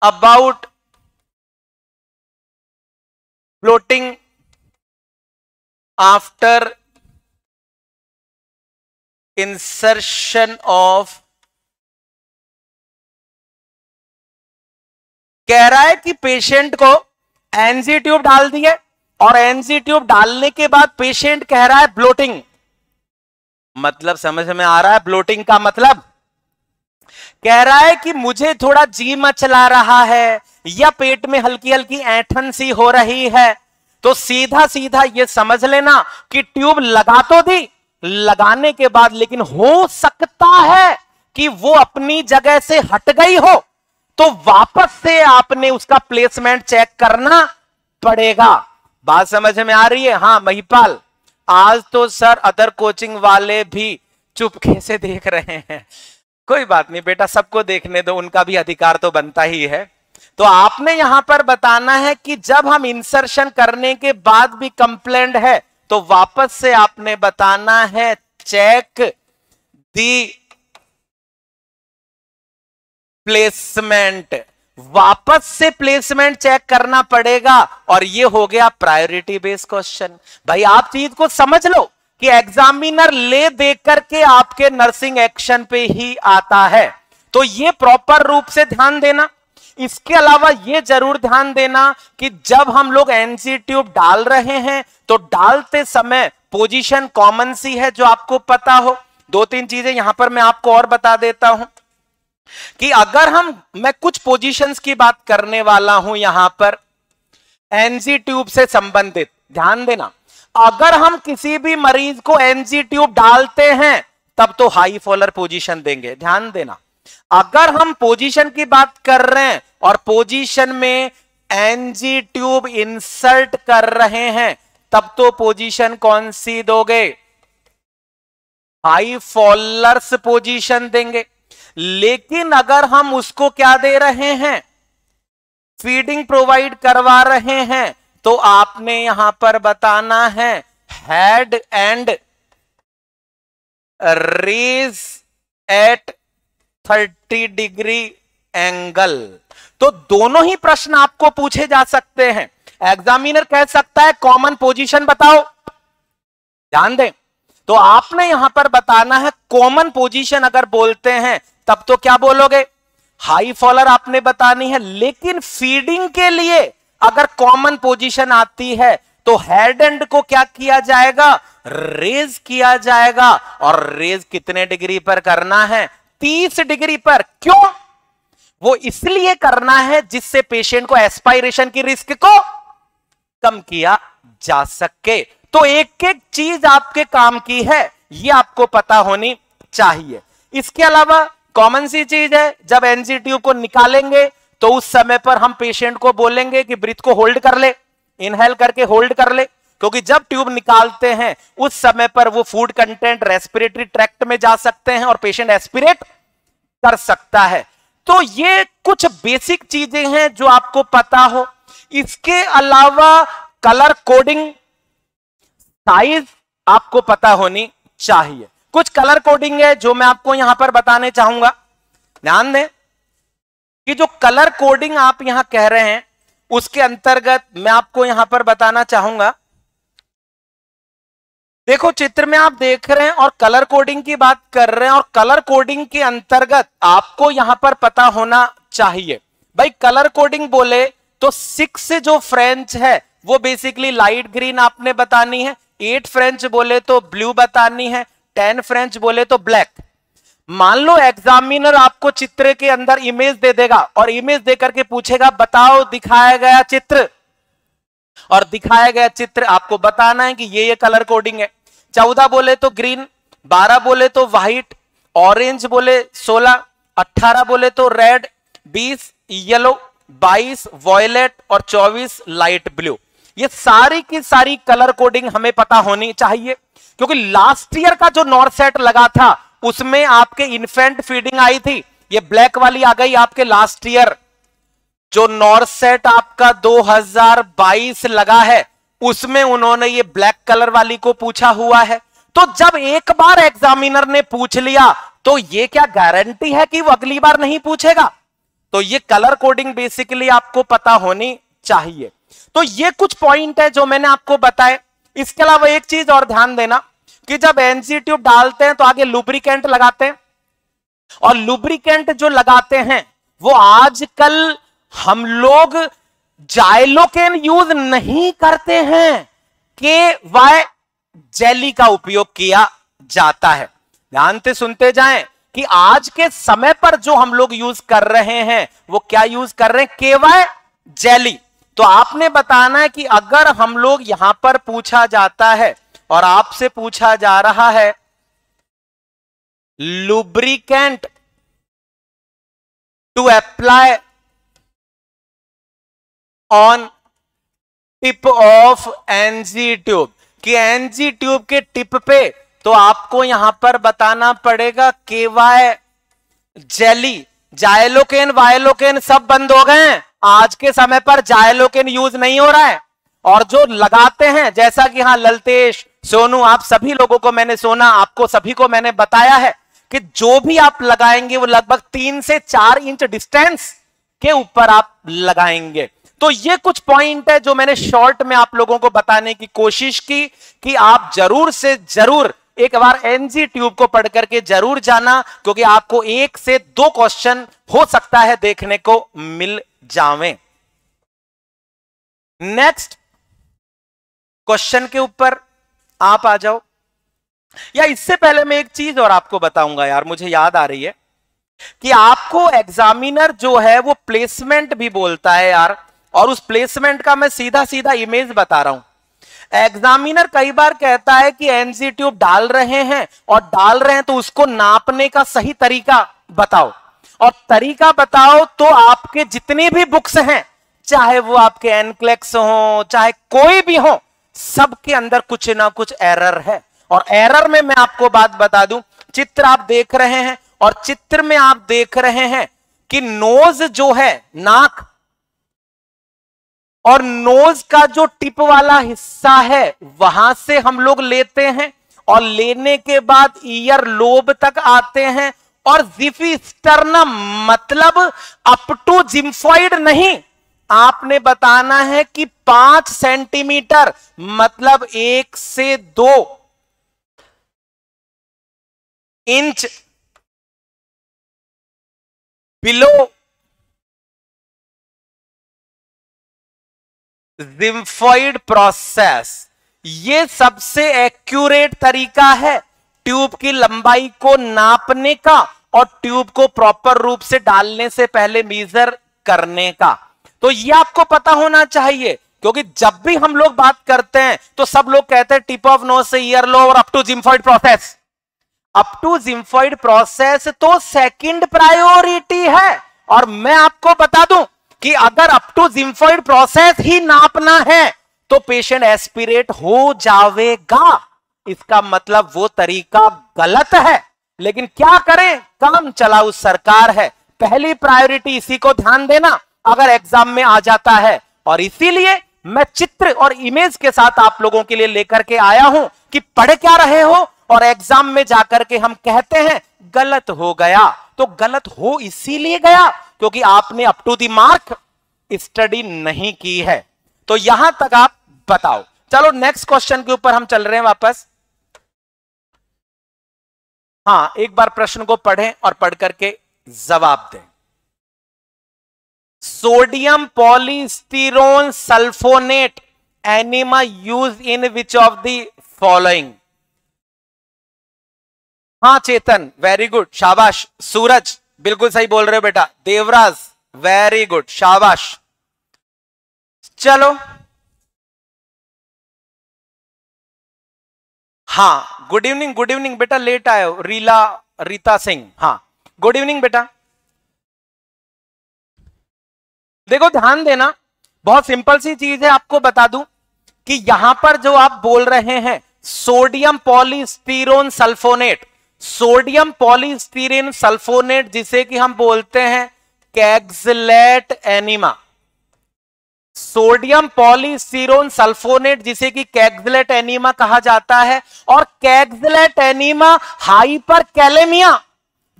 about floating after insertion of कह रहा है कि पेशेंट को एनजी ट्यूब डाल दिए और एनजी ट्यूब डालने के बाद पेशेंट कह रहा है ब्लोटिंग मतलब समझ में आ रहा है ब्लोटिंग का मतलब? कह रहा है कि मुझे थोड़ा जी मचला रहा है या पेट में हल्की हल्की ऐठन सी हो रही है तो सीधा सीधा ये समझ लेना कि ट्यूब लगा तो दी, लगाने के बाद लेकिन हो सकता है कि वो अपनी जगह से हट गई हो तो वापस से आपने उसका प्लेसमेंट चेक करना पड़ेगा। बात समझ में आ रही है? हाँ महिपाल, आज तो सर अदर कोचिंग वाले भी चुपके से देख रहे हैं। कोई बात नहीं बेटा, सबको देखने दो, उनका भी अधिकार तो बनता ही है। तो आपने यहाँ पर बताना है कि जब हम इंसर्शन करने के बाद भी कंप्लेंट है तो वापस से आपने बताना है चेक दी प्लेसमेंट वापस से प्लेसमेंट चेक करना पड़ेगा, और ये हो गया प्रायोरिटी बेस्ड क्वेश्चन भाई, आप चीज़ को समझ लो कि एग्जामिनर ले दे करके आपके नर्सिंग एक्शन पे ही आता है। तो ये प्रॉपर रूप से ध्यान देना। इसके अलावा यह ज़रूर ध्यान देना कि जब हम लोग एनसी ट्यूब डाल रहे हैं तो डालते समय पोजीशन कॉमन सी है जो आपको पता हो। दो तीन चीज़ें यहाँ पर मैं आपको और बता देता हूँ कि अगर हम, मैं कुछ पोजीशंस की बात करने वाला हूँ यहाँ पर एनजी ट्यूब से संबंधित, ध्यान देना। अगर हम किसी भी मरीज़ को एनजी ट्यूब डालते हैं, तब तो हाई फॉलर पोजीशन देंगे, ध्यान देना। अगर हम पोजीशन की बात कर रहे हैं और पोजीशन में एनजी ट्यूब इंसर्ट कर रहे हैं, तब तो पोजीशन कौन सी दोगे? हाई फॉलर्स पोजीशन देंगे। लेकिन अगर हम उसको क्या दे रहे हैं? फीडिंग प्रोवाइड करवा रहे हैं। तो आपने यहाँ पर बताना है head end raise at thirty degree angle. तो दोनों ही प्रश्न आपको पूछे जा सकते हैं। एग्जामिनर कह सकता है कॉमन पोजीशन बताओ। ध्यान दें। तो आपने यहाँ पर बताना है कॉमन पोजीशन अगर बोलते हैं, तब तो क्या बोलोगे? हाई फॉलर आपने बतानी है, लेकिन फीडिंग के लिए अगर कॉमन पोजीशन आती है तो हेड एंड को क्या किया जाएगा? रेज किया जाएगा। और रेज कितने डिग्री पर करना है? तीस डिग्री पर। क्यों? वो इसलिए करना है जिससे पेशेंट को एस्पायरेशन की रिस्क को कम किया जा सके। तो एक एक चीज़ आपके काम की है, ये आपको पता होनी चाहिए। इसके अलावा कॉमन सी चीज़ है, जब एनजी ट्यूब को निकालेंगे तो उस समय पर हम पेशेंट को बोलेंगे कि, ब्रिथ को होल्ड कर ले इनहेल करके होल्ड कर ले। क्योंकि जब ट्यूब निकालते हैं, उस समय पर वो फ़ूड कंटेंट रेस्पिरेटरी ट्रैक्ट में जा सकते हैं और पेशेंट एस्पिरेट कर सकता है। तो ये कुछ बेसिक चीज़ें हैं जो आपको पता हो। इसके अलावा कलर कोडिंग साइज़ आपको पता होनी चाहिए। कुछ कलर कोडिंग है जो मैं आपको यहाँ पर बताने चाहूँगा। ध्यान दें कि जो कलर कोडिंग आप यहाँ कह रहे हैं, उसके अंतर्गत मैं आपको यहाँ पर बताना चाहूँगा देखो, चित्र में आप देख रहे हैं और कलर कोडिंग की बात कर रहे हैं और कलर कोडिंग के अंतर्गत आपको यहाँ पर पता होना चाहिए। भाई कलर कोडिंग बोले तो सिक्स जो फ्रेंच है, वो बेसिकली लाइट ग्रीन आपने बतानी है एट फ्रेंच बोले तो ब्लू बतानी है टेन फ्रेंच बोले तो ब्लैक मान लो एग्जामिनर आपको चित्र के अंदर इमेज दे देगा और इमेज दे करके पूछेगा, बताओ, दिखाया गया चित्र? और दिखाया गया चित्र आपको बताना है कि ये ये कलर कोडिंग है। चौदह बोले तो ग्रीन, बारह बोले तो व्हाइट, ऑरेंज बोले सोलह अट्ठारह बोले तो रेड, बीस येलो, बाईस वॉयलेट और चौबीस लाइट ब्लू। ये सारी की सारी कलर कोडिंग हमें पता होनी चाहिए, क्योंकि लास्ट ईयर का जो नॉर्थ सेट लगा था, उसमें आपके इन्फेंट फीडिंग आई थी, ये ब्लैक वाली आ गई आपके लास्ट ईयर। जो नॉर्थ सेट आपका 2022 लगा है उसमें उन्होंने ये ब्लैक कलर वाली को पूछा हुआ है। तो जब एक बार एग्जामिनर ने पूछ लिया तो ये क्या गारंटी है कि वो अगली बार नहीं पूछेगा? तो ये कलर कोडिंग बेसिकली आपको पता होनी चाहिए। तो ये कुछ पॉइंट है जो मैंने आपको बताए। इसके अलावा एक चीज़ और ध्यान देना कि जब एनसी ट्यूब डालते हैं तो आगे लुब्रिकेंट लगाते हैं। और लुब्रिकेंट जो लगाते हैं, वो आजकल हम लोग जाइलोकेन यूज़ नहीं करते हैं। के वाय जेली का उपयोग किया जाता है। ध्यान से सुनते जाएँ कि आज के समय पर जो हम लोग यूज़ कर रहे हैं, वो क्या यूज़ कर रहे हैं? केवाय जेली तो आपने बताना है कि अगर हम लोग यहाँ पर पूछा जाता है और आपसे पूछा जा रहा है lubricant to apply on tip of NG tube कि एनजी ट्यूब के टिप पे तो आपको यहाँ पर बताना पड़ेगा केवाय जेली जायलोकेन वायलोकेन सब बंद हो गए हैं। आज के समय पर जायलोकेन यूज़ नहीं हो रहा है। और जो लगाते हैं, जैसा कि हाँ ललतेश, सोनू, आप सभी लोगों को मैंने सोना, आपको सभी को मैंने बताया है कि जो भी आप लगाएँगे, वो लगभग तीन से चार इंच डिस्टेंस के ऊपर आप लगाएँगे। तो ये कुछ पॉइंट है जो मैंने शॉर्ट में आप लोगों को बताने की कोशिश की, कि आप ज़रूर से ज़रूर एक बार एनजी ट्यूब को पढ़ करके ज़रूर जाना, क्योंकि आपको एक से दो क्वेश्चन हो सकता है देखने को मिल जावे। नेक्स्ट क्वेश्चन के ऊपर आप आ जाओ। या इससे पहले मैं एक चीज़ और आपको बताऊँगा यार, मुझे याद आ रही है कि आपको एग्जामिनर जो है वो प्लेसमेंट भी बोलता है यार। और उस प्लेसमेंट का मैं सीधा सीधा इमेज बता रहा हूँ। एग्जामिनर कई बार कहता है कि एनसी ट्यूब डाल रहे हैं और डाल रहे हैं तो उसको नापने का सही तरीका बताओ। और तरीका बताओ तो आपके जितनी भी बुक्स हैं, चाहे वो आपके एनक्लेक्स हो, चाहे कोई भी हो, सबके अंदर कुछ ना कुछ एरर है। और एरर में मैं आपको बात बता दूँ, चित्र आप देख रहे हैं और चित्र में आप देख रहे हैं कि नोज़ जो है, नाक और नोज़ का जो टिप वाला हिस्सा है, वहाँ से हम लोग लेते हैं और लेने के बाद ईयर लोब तक आते हैं। और जिफिस्टर्नम मतलब अप टू जिम्फॉइड नहीं। आपने बताना है कि पाँच सेंटीमीटर मतलब एक से दो इंच। बिलो जिम्फॉइड प्रोसेस ये सबसे एक्यूरेट तरीका है ट्यूब की लंबाई को नापने का और ट्यूब को प्रॉपर रूप से डालने से पहले मीजर करने का। तो ये आपको पता होना चाहिए, क्योंकि जब भी हम लोग बात करते हैं तो सब लोग कहते हैं टिप ऑफ़ नोज़ से ईयर लो और up to xiphoid process up to xiphoid process तो सेकंड प्रायोरिटी है। और मैं आपको बता दूँ कि अगर अप टू जिम्फॉइड प्रोसेस ही नापना है तो पेशेंट एस्पिरेट हो जाएगा इसका मतलब वो तरीका गलत है। लेकिन क्या करें? काम चलाऊ सरकार है। पहली प्रायोरिटी इसी को ध्यान देना। अगर एग्ज़ाम में आ जाता है, और इसीलिए मैं चित्र और इमेज के साथ आप लोगों के लिए लेकर के आया हूँ कि पढ़ क्या रहे हो, और एग्ज़ाम में जाकर के हम कहते हैं, गलत हो गया। तो गलत हो इसीलिए गया। क्योंकि आपने up to the mark study नहीं की है। तो यहाँ तक आप बताओ। चलो नेक्स्ट क्वेश्चन के ऊपर हम चल रहे हैं वापस। हाँ एक बार प्रश्न को पढ़ें और पढ़ करके जवाब दें। Sodium polystyrene sulfonate enema use in which of the following? हाँ चेतन वेरी गुड शाबाश, सूरज। बिल्कुल सही बोल रहे हो बेटा। देवराज वेरी गुड शाबाश। चलो। हाँ गुड इवनिंग गुड इवनिंग बेटा लेट हो। रीला, रीता सिंह। हाँ गुड इवनिंग बेटा। देखो, ध्यान देना, बहुत सिंपल सी चीज़ है, आपको बता दूँ कि यहाँ पर जो आप बोल रहे हैं sodium polystyrene sulfonate sodium polystyrene sulfonate, जिसे कि हम बोलते हैं Kayexalate enema. Sodium polystyrene sulfonate, जिसे कि कैक्सलेट एनीमा कहा जाता है, और कैक्सलेट एनीमा हाइपर कैलेमिया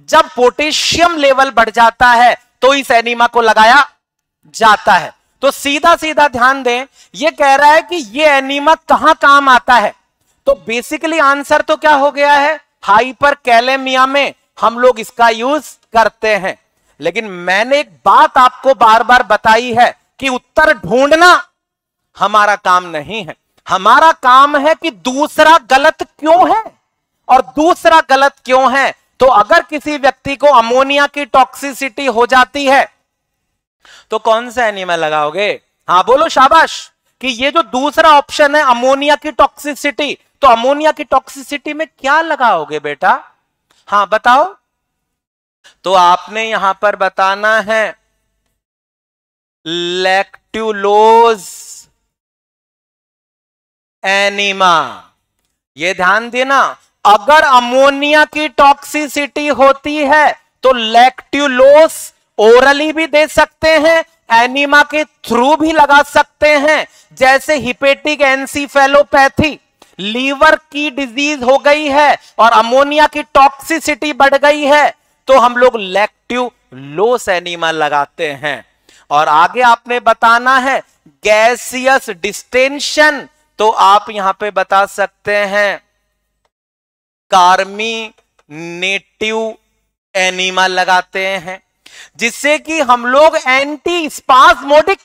जब पोटेशियम लेवल बढ़ जाता है तो इस एनीमा को लगाया जाता है। तो सीधा सीधा ध्यान दें यह कह रहा है कि यह एनीमा कहाँ काम आता है? तो बेसिकली आंसर तो क्या हो गया है? हाइपर कैलेमिया में हम लोग इसका यूज़ करते हैं। लेकिन मैंने एक बात आपको बार बार बताई है कि उत्तर ढूंढना हमारा काम नहीं है। हमारा काम है कि दूसरा गलत क्यों है? और दूसरा गलत क्यों है? तो अगर किसी व्यक्ति को अमोनिया की टॉक्सिसिटी हो जाती है तो कौन सा एनिमल लगाओगे? हाँ बोलो शाबाश कि ये जो दूसरा ऑप्शन है अमोनिया की टॉक्सिसिटी तो अमोनिया की टॉक्सिसिटी में क्या लगाओगे बेटा? हाँ बताओ। तो आपने यहाँ पर बताना है लैक्ट्यूलोज एनिमा ये ध्यान देना, अगर अमोनिया की टॉक्सिसिटी होती है तो लैक्ट्यूलोस ओरली भी दे सकते हैं एनिमा के थ्रू भी लगा सकते हैं, जैसे हिपेटिक एनसीफेलोपैथी लीवर की डिज़ीज़ हो गई है और अमोनिया की टॉक्सिसिटी बढ़ गई है तो हम लोग लैक्ट्यूलोस एनिमा लगाते हैं। और आगे आपने बताना है गैसियस डिस्टेंशन तो आप यहाँ पे बता सकते हैं। कार्मी नेटिव एनिमा लगाते हैं, जिससे कि हम लोग एंटी स्पासमोडिक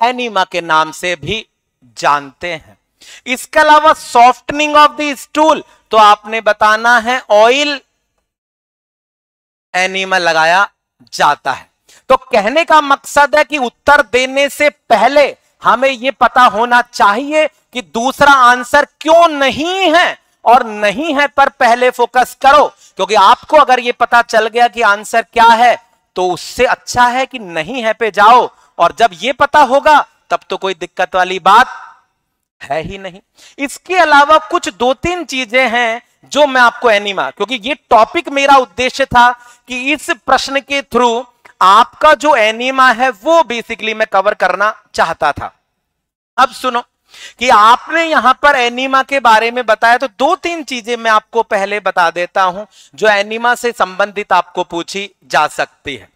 एनिमा के नाम से भी जानते हैं। इसके अलावा सॉफ्टनिंग ऑफ़ द स्टूल तो आपने बताना है ऑयल एनिमल लगाया जाता है। तो कहने का मकसद है कि उत्तर देने से पहले हमें यह पता होना चाहिए कि दूसरा आंसर क्यों नहीं है और नहीं है पर पहले फोकस करो। क्योंकि आपको अगर यह पता चल गया कि आंसर क्या है तो उससे अच्छा है कि नहीं है पे जाओ। और जब यह पता होगा, तब तो कोई दिक्कत वाली बात है ही नहीं। इसके अलावा कुछ दो तीन चीज़ें हैं जो मैं आपको एनिमा, क्योंकि ये टॉपिक मेरा उद्देश्य था कि इस प्रश्न के थ्रू आपका जो एनिमा है, वो बेसिकली मैं कवर करना चाहता था। अब सुनो, कि आपने यहाँ पर एनिमा के बारे में बताया तो दो तीन चीज़ें मैं आपको पहले बता देता हूँ, जो एनिमा से संबंधित आपको पूछी जा सकती है।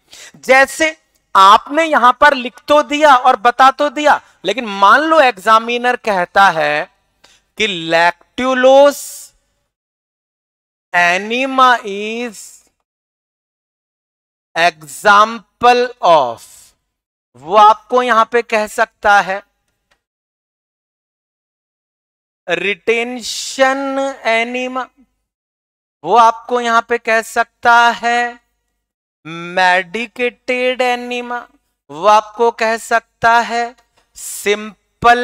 जैसे आपने यहाँ पर लिख तो दिया और बता तो दिया, लेकिन मान लो एग्जामिनर कहता है कि lactulose enema is example of वो आपको यहाँ पे कह सकता है रिटेंशन एनिमा वो आपको यहाँ पे कह सकता है मेडिकेटेड एनिमा, वो आपको कह सकता है सिंपल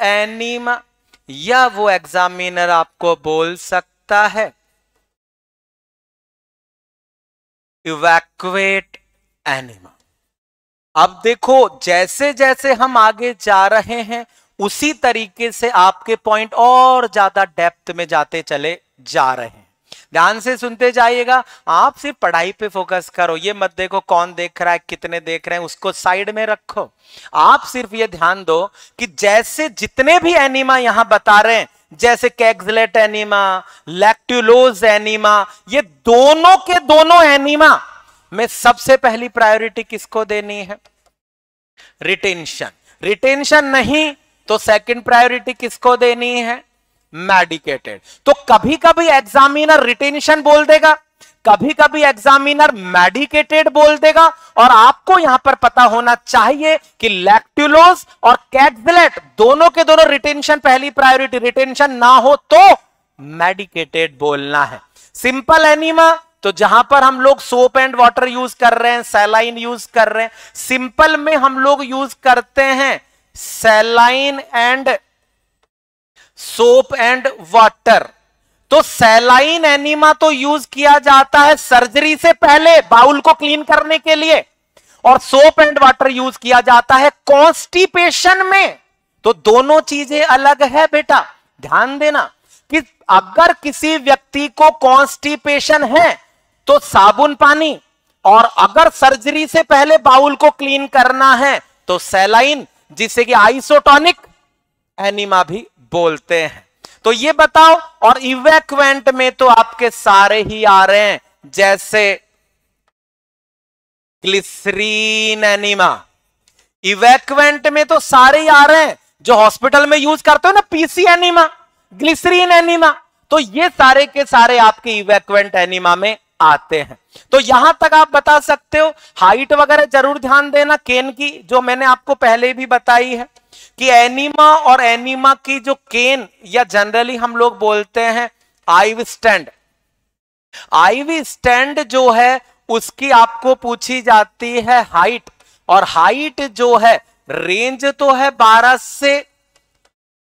एनिमा, या वो एग्जामिनर आपको बोल सकता है इवैक्यूएट एनिमा। अब देखो जैसे जैसे हम आगे जा रहे हैं, उसी तरीके से आपके पॉइंट और ज़्यादा डेप्थ में जाते चले जा रहे हैं। ध्यान से सुनते जाइएगा। आप सिर्फ़ पढ़ाई पे फोकस करो, ये मत देखो कौन देख रहा है, कितने देख रहे हैं, उसको साइड में रखो। आप सिर्फ़ ये ध्यान दो कि जैसे जितने भी एनिमा यहाँ बता रहे हैं, जैसे कैक्सलेट एनिमा लैक्ट्यूलोज एनिमा, ये दोनों के दोनों एनिमा में सबसे पहली प्रायोरिटी किसको देनी है? रिटेंशन। रिटेंशन नहीं तो सेकंड प्रायोरिटी किसको देनी है? मेडिकेटेड तो कभी कभी एग्जामिनर रिटेंशन बोल देगा कभी कभी एग्जामिनर मेडिकेटेड बोल देगा, और आपको यहाँ पर पता होना चाहिए कि लैक्ट्यूलोज और कैटलेट दोनों के दोनों रिटेंशन पहली प्रायोरिटी रिटेंशन ना हो तो मेडिकेटेड बोलना है। सिंपल एनिमा तो जहाँ पर हम लोग सोप एंड वाटर यूज़ कर रहे हैं सैलाइन यूज़ कर रहे हैं सिंपल में हम लोग यूज़ करते हैं saline and soap and water. तो सैलाइन एनिमा तो यूज़ किया जाता है सर्जरी से पहले, बाउल को क्लीन करने के लिए। और सोप एंड वाटर यूज़ किया जाता है कॉन्स्टिपेशन में। तो दोनों चीज़ें अलग है बेटा। ध्यान देना कि अगर किसी व्यक्ति को कॉन्स्टिपेशन है तो साबुन पानी, और अगर सर्जरी से पहले बाउल को क्लीन करना है तो सैलाइन, जिसे कि आइसोटॉनिक एनिमा भी बोलते हैं। तो ये बताओ, और इवेक्वेंट में तो आपके सारे ही आ रहे हैं, जैसे ग्लिसरीन एनिमा। इवेक्वेंट में तो सारे ही आ रहे हैं, जो हॉस्पिटल में यूज़ करते हो ना पीसी एनिमा ग्लिसरीन एनिमा तो ये सारे के सारे आपके इवेक्वेंट एनिमा में आते हैं। तो यहाँ तक आप बता सकते हो हाइट वगैरह ज़रूर ध्यान देना केन की, जो मैंने आपको पहले भी बताई है। कि एनिमा और एनिमा की जो केन या जनरली हम लोग बोलते हैं आईव स्टैंड। आईवी स्टैंड जो है, उसकी आपको पूछी जाती है हाइट। और हाइट जो है, रेंज तो है 12 से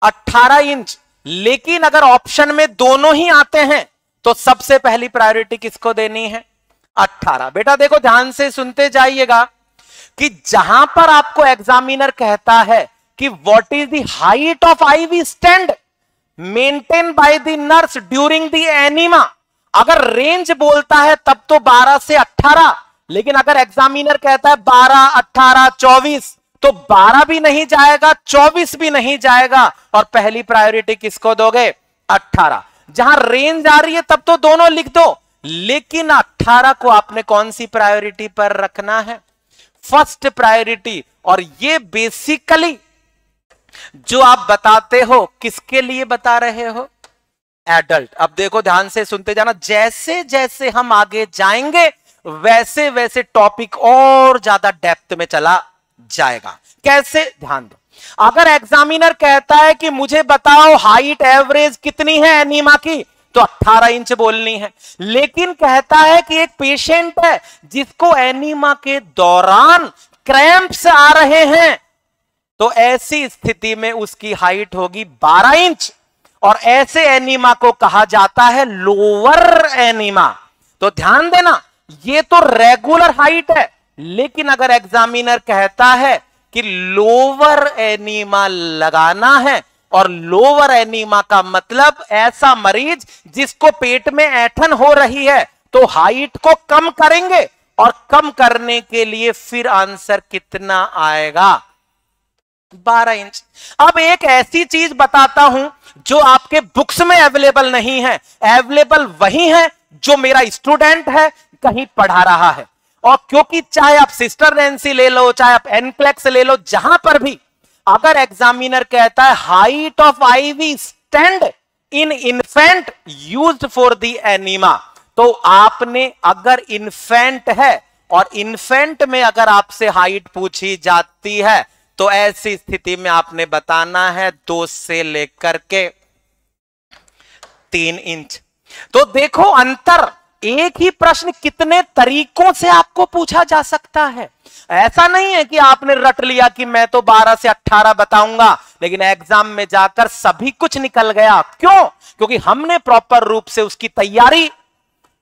18 इंच। लेकिन अगर ऑप्शन में दोनों ही आते हैं तो सबसे पहली प्रायोरिटी किसको देनी है? 18 बेटा देखो, ध्यान से सुनते जाइएगा कि जहाँ पर आपको एग्जामिनर कहता है कि what is the height of IV stand maintain by the nurse during the enema अगर रेंज बोलता है तब तो 12 से 18 लेकिन अगर एग्जामिनर कहता है 12, 18, 24 तो 12 भी नहीं जाएगा 24 भी नहीं जाएगा। और पहली प्रायोरिटी किसको दोगे? 18 जहाँ रेंज आ रही है तब तो दोनों लिख दो। लेकिन 18 को आपने कौन सी प्रायोरिटी पर रखना है? फ़र्स्ट प्रायोरिटी और ये बेसिकली जो आप बताते हो, किसके लिए बता रहे हो? एडल्ट अब देखो, ध्यान से सुनते जाना। जैसे जैसे हम आगे जाएँगे, वैसे वैसे टॉपिक और ज़्यादा डेप्थ में चला जाएगा। कैसे? ध्यान दो। अगर एग्जामिनर कहता है कि मुझे बताओ हाइट एवरेज कितनी है एनीमा की तो 18 इंच बोलनी है। लेकिन कहता है कि एक पेशेंट है जिसको एनीमा के दौरान क्रैम्प्स आ रहे हैं। तो ऐसी स्थिति में उसकी हाइट होगी 12 इंच और ऐसे एनीमा को कहा जाता है लोअर एनीमा तो ध्यान देना, ये तो रेगुलर हाइट है, लेकिन अगर एग्जामिनर कहता है कि लोअर एनीमा लगाना है, और लोअर एनीमा का मतलब ऐसा मरीज़ जिसको पेट में ऐठन हो रही है तो हाइट को कम करेंगे, और कम करने के लिए फिर आंसर कितना आएगा? 12 इंच। अब एक ऐसी चीज़ बताता हूँ जो आपके बुक्स में अवेलेबल नहीं है। अवेलेबल वही है जो मेरा स्टूडेंट है, कहीं पढ़ा रहा है। और क्योंकि चाहे आप सिस्टर रेंसी ले लो, चाहे आप एनक्लेक्स ले लो, जहाँ पर भी, अगर एग्जामिनर कहता है height of IV stand in infant use for the enema तो आपने, अगर इन्फेंट है, और इन्फेंट में अगर आपसे हाइट पूछी जाती है तो ऐसी स्थिति में आपने बताना है दो से लेकर के तीन इंच। तो देखो अंतर, एक ही प्रश्न कितने तरीकों से आपको पूछा जा सकता है। ऐसा नहीं है कि आपने रट लिया कि मैं तो 12 से 18 बताऊँगा, लेकिन एग्ज़ाम में जाकर सभी कुछ निकल गया। क्यों? क्योंकि हमने प्रॉपर रूप से उसकी तैयारी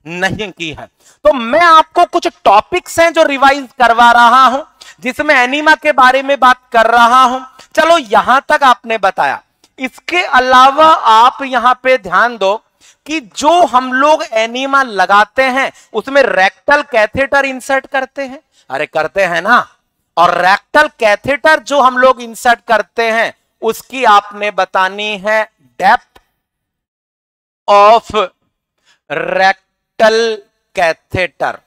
नहीं की है। तो मैं आपको कुछ टॉपिक्स हैं जो रिवाइज करवा रहा हूँ। जिसमें एनिमा के बारे में बात कर रहा हूँ। चलो यहाँ तक आपने बताया। इसके अलावा आप यहाँ पे ध्यान दो कि जो हम लोग एनिमा लगाते हैं, उसमें रेक्टल कैथेटर इंसर्ट करते हैं। अरे करते हैं ना। और रेक्टल कैथेटर जो हम लोग इंसर्ट करते हैं, उसकी आपने बतानी है depth of rectal catheter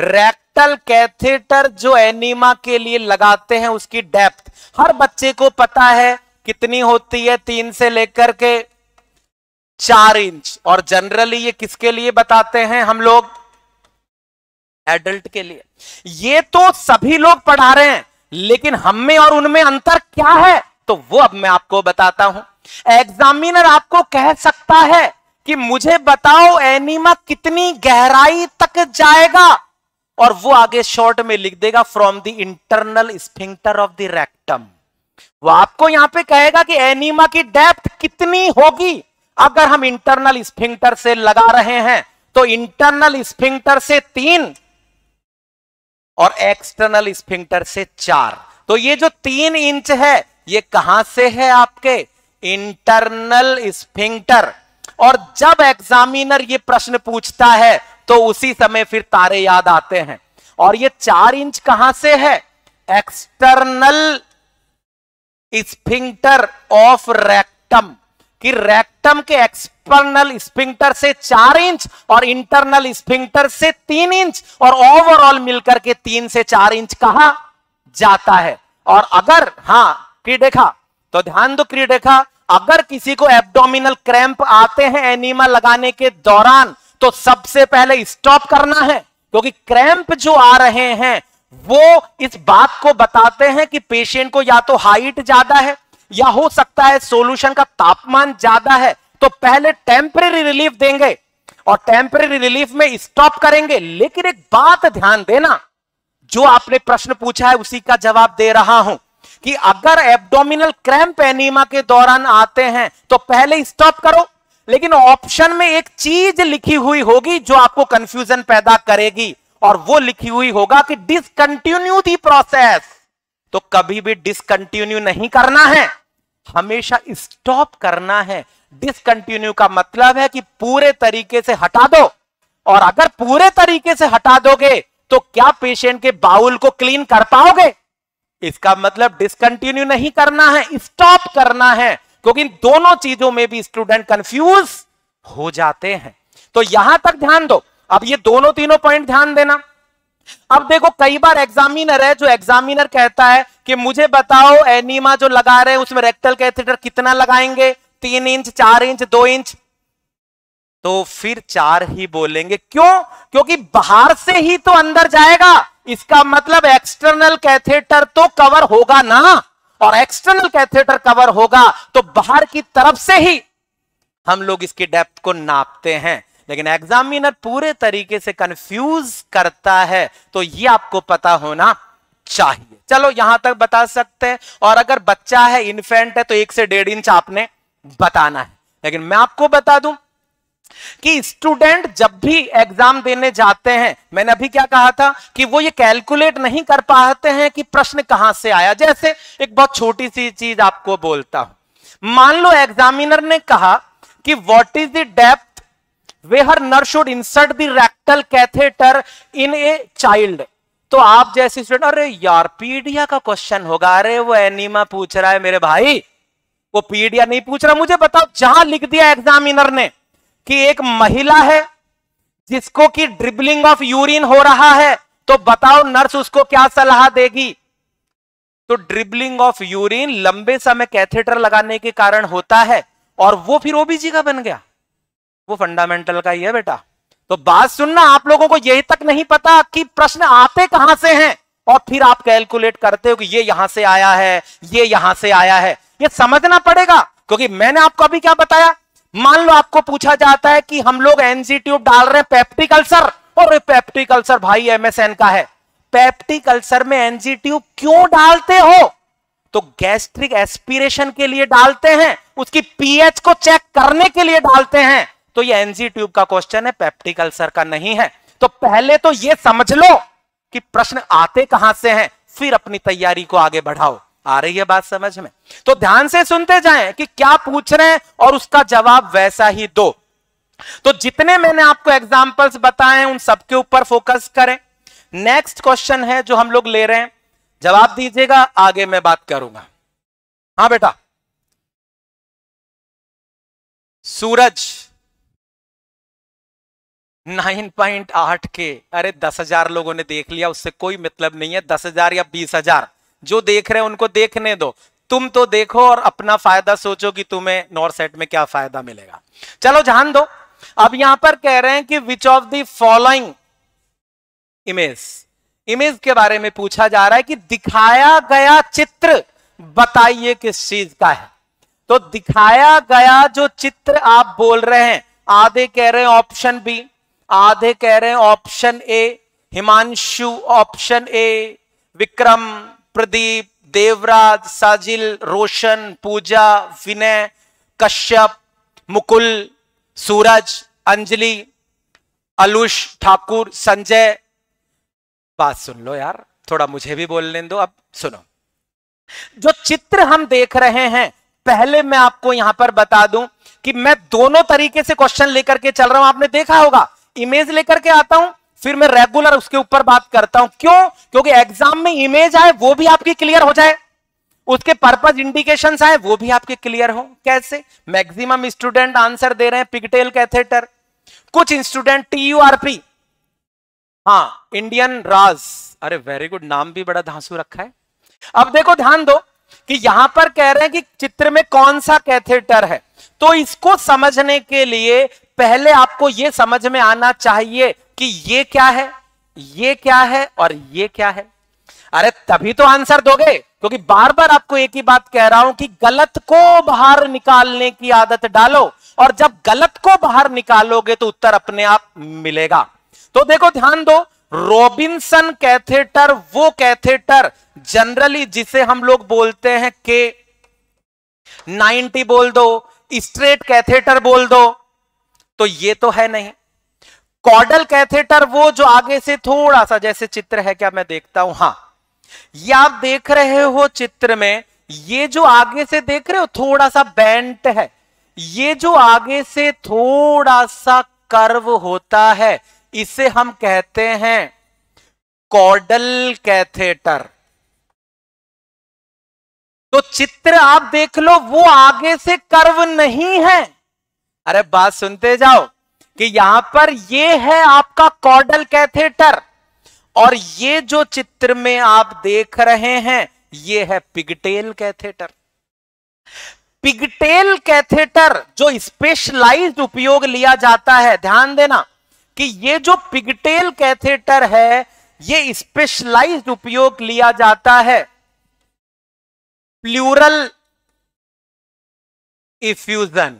rectal catheter जो एनिमा के लिए लगाते हैं, उसकी डेप्थ हर बच्चे को पता है कितनी होती है, तीन से लेकर के चार इंच और जनरली ये किसके लिए बताते हैं हम लोग? एडल्ट के लिए। ये तो सभी लोग पढ़ा रहे हैं, लेकिन हम में और उनमें अंतर क्या है? तो वो अब मैं आपको बताता हूँ। एग्जामिनर आपको कह सकता है कि मुझे बताओ एनिमा कितनी गहराई तक जाएगा? और वो आगे शॉर्ट में लिख देगा from the internal sphincter of the rectum वो आपको यहाँ पे कहेगा कि एनीमा की डेप्थ कितनी होगी? अगर हम इंटरनल स्फिंक्टर से लगा रहे हैं तो इंटरनल स्फिंक्टर से तीन और एक्सटर्नल स्फिंक्टर से चार। तो ये जो तीन इंच है, ये कहाँ से है आपके? इंटरनल स्फिंक्टर और जब एग्जामिनर ये प्रश्न पूछता है तो उसी समय फिर तारे याद आते हैं। और ये चार इंच कहाँ से है? एक्सटर्नल स्फिंक्टर ऑफ़ रेक्टम कि रेक्टम के एक्सटर्नल स्फिंक्टर से चार इंच और इंटरनल स्फिंक्टर से तीन इंच और ओवरऑल मिलकर के तीन से चार इंच कहा जाता है। और अगर, हाँ, क्रीडेखा तो ध्यान दो क्रीडेखा, अगर किसी को एब्डोमिनल क्रैम्प आते हैं एनीमा लगाने के दौरान तो सबसे पहले स्टॉप करना है, क्योंकि क्रैम्प जो आ रहे हैं, वो इस बात को बताते हैं कि पेशेंट को या तो हाइट ज़्यादा है, या हो सकता है सॉल्यूशन का तापमान ज़्यादा है। तो पहले टेम्परेरी रिलीफ देंगे और टेम्परेरी रिलीफ में स्टॉप करेंगे। लेकिन एक बात ध्यान देना, जो आपने प्रश्न पूछा है, उसी का जवाब दे रहा हूँ कि अगर एब्डोमिनल क्रैम्प एनीमा के दौरान आते हैं तो पहले स्टॉप करो लेकिन ऑप्शन में एक चीज़ लिखी हुई होगी जो आपको कंफ्यूजन पैदा करेगी और वो लिखी हुई होगा कि डिसकंटिन्यू दी प्रोसेस तो कभी भी डिसकंटिन्यू नहीं करना है, हमेशा स्टॉप करना है। डिसकंटिन्यू का मतलब है कि पूरे तरीके से हटा दो। और अगर पूरे तरीके से हटा दोगे तो क्या पेशेंट के बाउल को क्लीन कर पाओगे? इसका मतलब डिसकंटिन्यू नहीं करना है स्टॉप करना है। क्योंकि इन दोनों चीज़ों में भी स्टूडेंट कंफ्यूज हो जाते हैं। तो यहाँ तक ध्यान दो। अब ये दोनों तीनों पॉइंट ध्यान देना। अब देखो, कई बार एग्जामिनर है जो एग्जामिनर कहता है कि मुझे बताओ, एनीमा जो लगा रहे हैं, उसमें रेक्टल कैथेटर कितना लगाएँगे? तीन इंच चार इंच दो इंच तो फिर चार ही बोलेंगे। क्यों? क्योंकि बाहर से ही तो अंदर जाएगा। इसका मतलब एक्सटर्नल कैथेटर तो कवर होगा ना। और एक्सटर्नल कैथेटर कवर होगा तो बाहर की तरफ़ से ही हम लोग इसकी डेप्थ को नापते हैं। लेकिन एग्जामिनर पूरे तरीके से कंफ्यूज करता है तो ये आपको पता होना चाहिए। चलो यहाँ तक बता सकते हैं, और अगर बच्चा है इन्फेंट है तो एक से डेढ़ इंच आपने बताना है। लेकिन मैं आपको बता दूँ कि स्टूडेंट जब भी एग्ज़ाम देने जाते हैं, मैंने अभी क्या कहा था कि वो ये कैलकुलेट नहीं कर पाते हैं कि प्रश्न कहाँ से आया। जैसे एक बहुत छोटी सी चीज़ आपको बोलता हूँ। मान लो एग्जामिनर ने कहा कि what is the depth where nurse should insert the rectal catheter in a child तो आप जैसे स्टूडेंट अरे यार, पीडिया का क्वेश्चन होगा। अरे वो एनीमा पूछ रहा है मेरे भाई। वो पीडिया नहीं पूछ रहा। मुझे बताओ, जहाँ लिख दिया एग्जामिनर ने कि एक महिला है जिसको कि ड्रिबलिंग ऑफ़ यूरिन हो रहा है तो बताओ नर्स उसको क्या सलाह देगी? तो ड्रिबलिंग ऑफ़ यूरिन लंबे समय कैथेटर लगाने के कारण होता है और वो फिर ओबीजी का बन गया। वो फंडामेंटल का ही है बेटा। तो बात सुनना, आप लोगों को यही तक नहीं पता कि प्रश्न आते कहाँ से हैं और फिर आप कैलकुलेट करते हो कि ये यहाँ से आया है, ये यहाँ से आया है। ये समझना पड़ेगा, क्योंकि मैंने आपको अभी क्या बताया? मान लो आपको पूछा जाता है कि हम लोग एनजी ट्यूब डाल रहे हैं पेप्टिक अल्सर और पेप्टिक अल्सर भाई एमएसएन का है। पेप्टिक अल्सर में एनजी ट्यूब क्यों डालते हो? तो गैस्ट्रिक एस्पिरेशन के लिए डालते हैं। उसकी पीएच को चेक करने के लिए डालते हैं। तो ये एनजी ट्यूब का क्वेश्चन है पेप्टिक अल्सर का नहीं है। तो पहले तो ये समझ लो कि प्रश्न आते कहाँ से हैं। फिर अपनी तैयारी को आगे बढ़ाओ। आ रही है बात समझ में? तो ध्यान से सुनते जाएँ कि क्या पूछ रहे हैं और उसका जवाब वैसा ही दो। तो जितने मैंने आपको एग्जाम्पल्स बताए, उन सबके ऊपर फोकस करें। नेक्स्ट क्वेश्चन है जो हम लोग ले रहे हैं। जवाब दीजिएगा, आगे मैं बात करूँगा। हाँ बेटा। सूरज। 9.8 के अरे दस हज़ार लोगों ने देख लिया, उससे कोई मतलब नहीं है। दस हज़ार या बीस हज़ार। जो देख रहे हैं उनको देखने दो। तुम तो देखो और अपना फ़ायदा सोचो कि तुम्हें नॉर्थ सेट में क्या फ़ायदा मिलेगा। चलो ध्यान दो। अब यहाँ पर कह रहे हैं कि which of the following image image के बारे में पूछा जा रहा है कि दिखाया गया चित्र बताइए किस चीज़ का है। तो दिखाया गया जो चित्र आप बोल रहे हैं, आधे कह रहे हैं ऑप्शन बी आधे कह रहे हैं option A Himanshu option A Vikram Pradeep Devraj Sajil Roshan Pooja Vinay Kashyap Mukul Suraj Anjali Alush Thakur Sanjay बात सुन लो यार, थोड़ा मुझे भी बोलने दो, अब सुनो। जो चित्र हम देख रहे हैं, पहले मैं आपको यहाँ पर बता दूँ कि मैं दोनों तरीके से क्वेश्चन लेकर के चल रहा हूँ। आपने देखा होगा इमेज लेकर के आता हूँ फिर मैं रेगुलर उसके ऊपर बात करता हूँ। क्यों? क्योंकि एग्ज़ाम में इमेज आए, वो भी आपकी क्लियर हो जाए। उसके पर्पज इंडिकेशन आए, वो भी आपके क्लियर हो। कैसे? मैक्सिमम स्टूडेंट आंसर दे रहे हैं पिगटेल कैथेटर कुछ स्टूडेंट टीयूआरपी हाँ इंडियन राज अरे वेरी गुड नाम भी बड़ा धांसू रखा है। अब देखो, ध्यान दो कि यहाँ पर कह रहे हैं कि चित्र में कौन सा कैथेटर है। तो इसको समझने के लिए पहले आपको यह समझ में आना चाहिए कि ये क्या है, ये क्या है और ये क्या है। अरे तभी तो आंसर दोगे, क्योंकि बार बार आपको एक ही बात कह रहा हूँ कि गलत को बाहर निकालने की आदत डालो और जब गलत को बाहर निकालोगे तो उत्तर अपने आप मिलेगा। तो देखो, ध्यान दो रॉबिन्सन कैथेटर, वो कैथेटर जनरली जिसे हम लोग बोलते हैं के 90 बोल दो, स्ट्रेट कैथेटर बोल दो तो ये तो है नहीं। कॉडल कैथेटर वो जो आगे से थोड़ा सा जैसे चित्र है, क्या मैं देखता हूँ? हाँ। ये आप देख रहे हो चित्र में, ये जो आगे से देख रहे हो, थोड़ा सा बेंट है। ये जो आगे से थोड़ा सा कर्व होता है, इसे हम कहते हैं कॉडल कैथेटर। तो चित्र आप देख लो, वो आगे से कर्व नहीं है। अरे बात सुनते जाओ कि यहाँ पर ये है आपका कॉडल कैथेटर। और ये जो चित्र में आप देख रहे हैं, ये है पिगटेल कैथेटर। पिगटेल कैथेटर जो स्पेशलाइज्ड उपयोग लिया जाता है, ध्यान देना कि ये जो पिगटेल कैथेटर है, ये स्पेशलाइज्ड उपयोग लिया जाता है। प्लूरल इफ्यूजन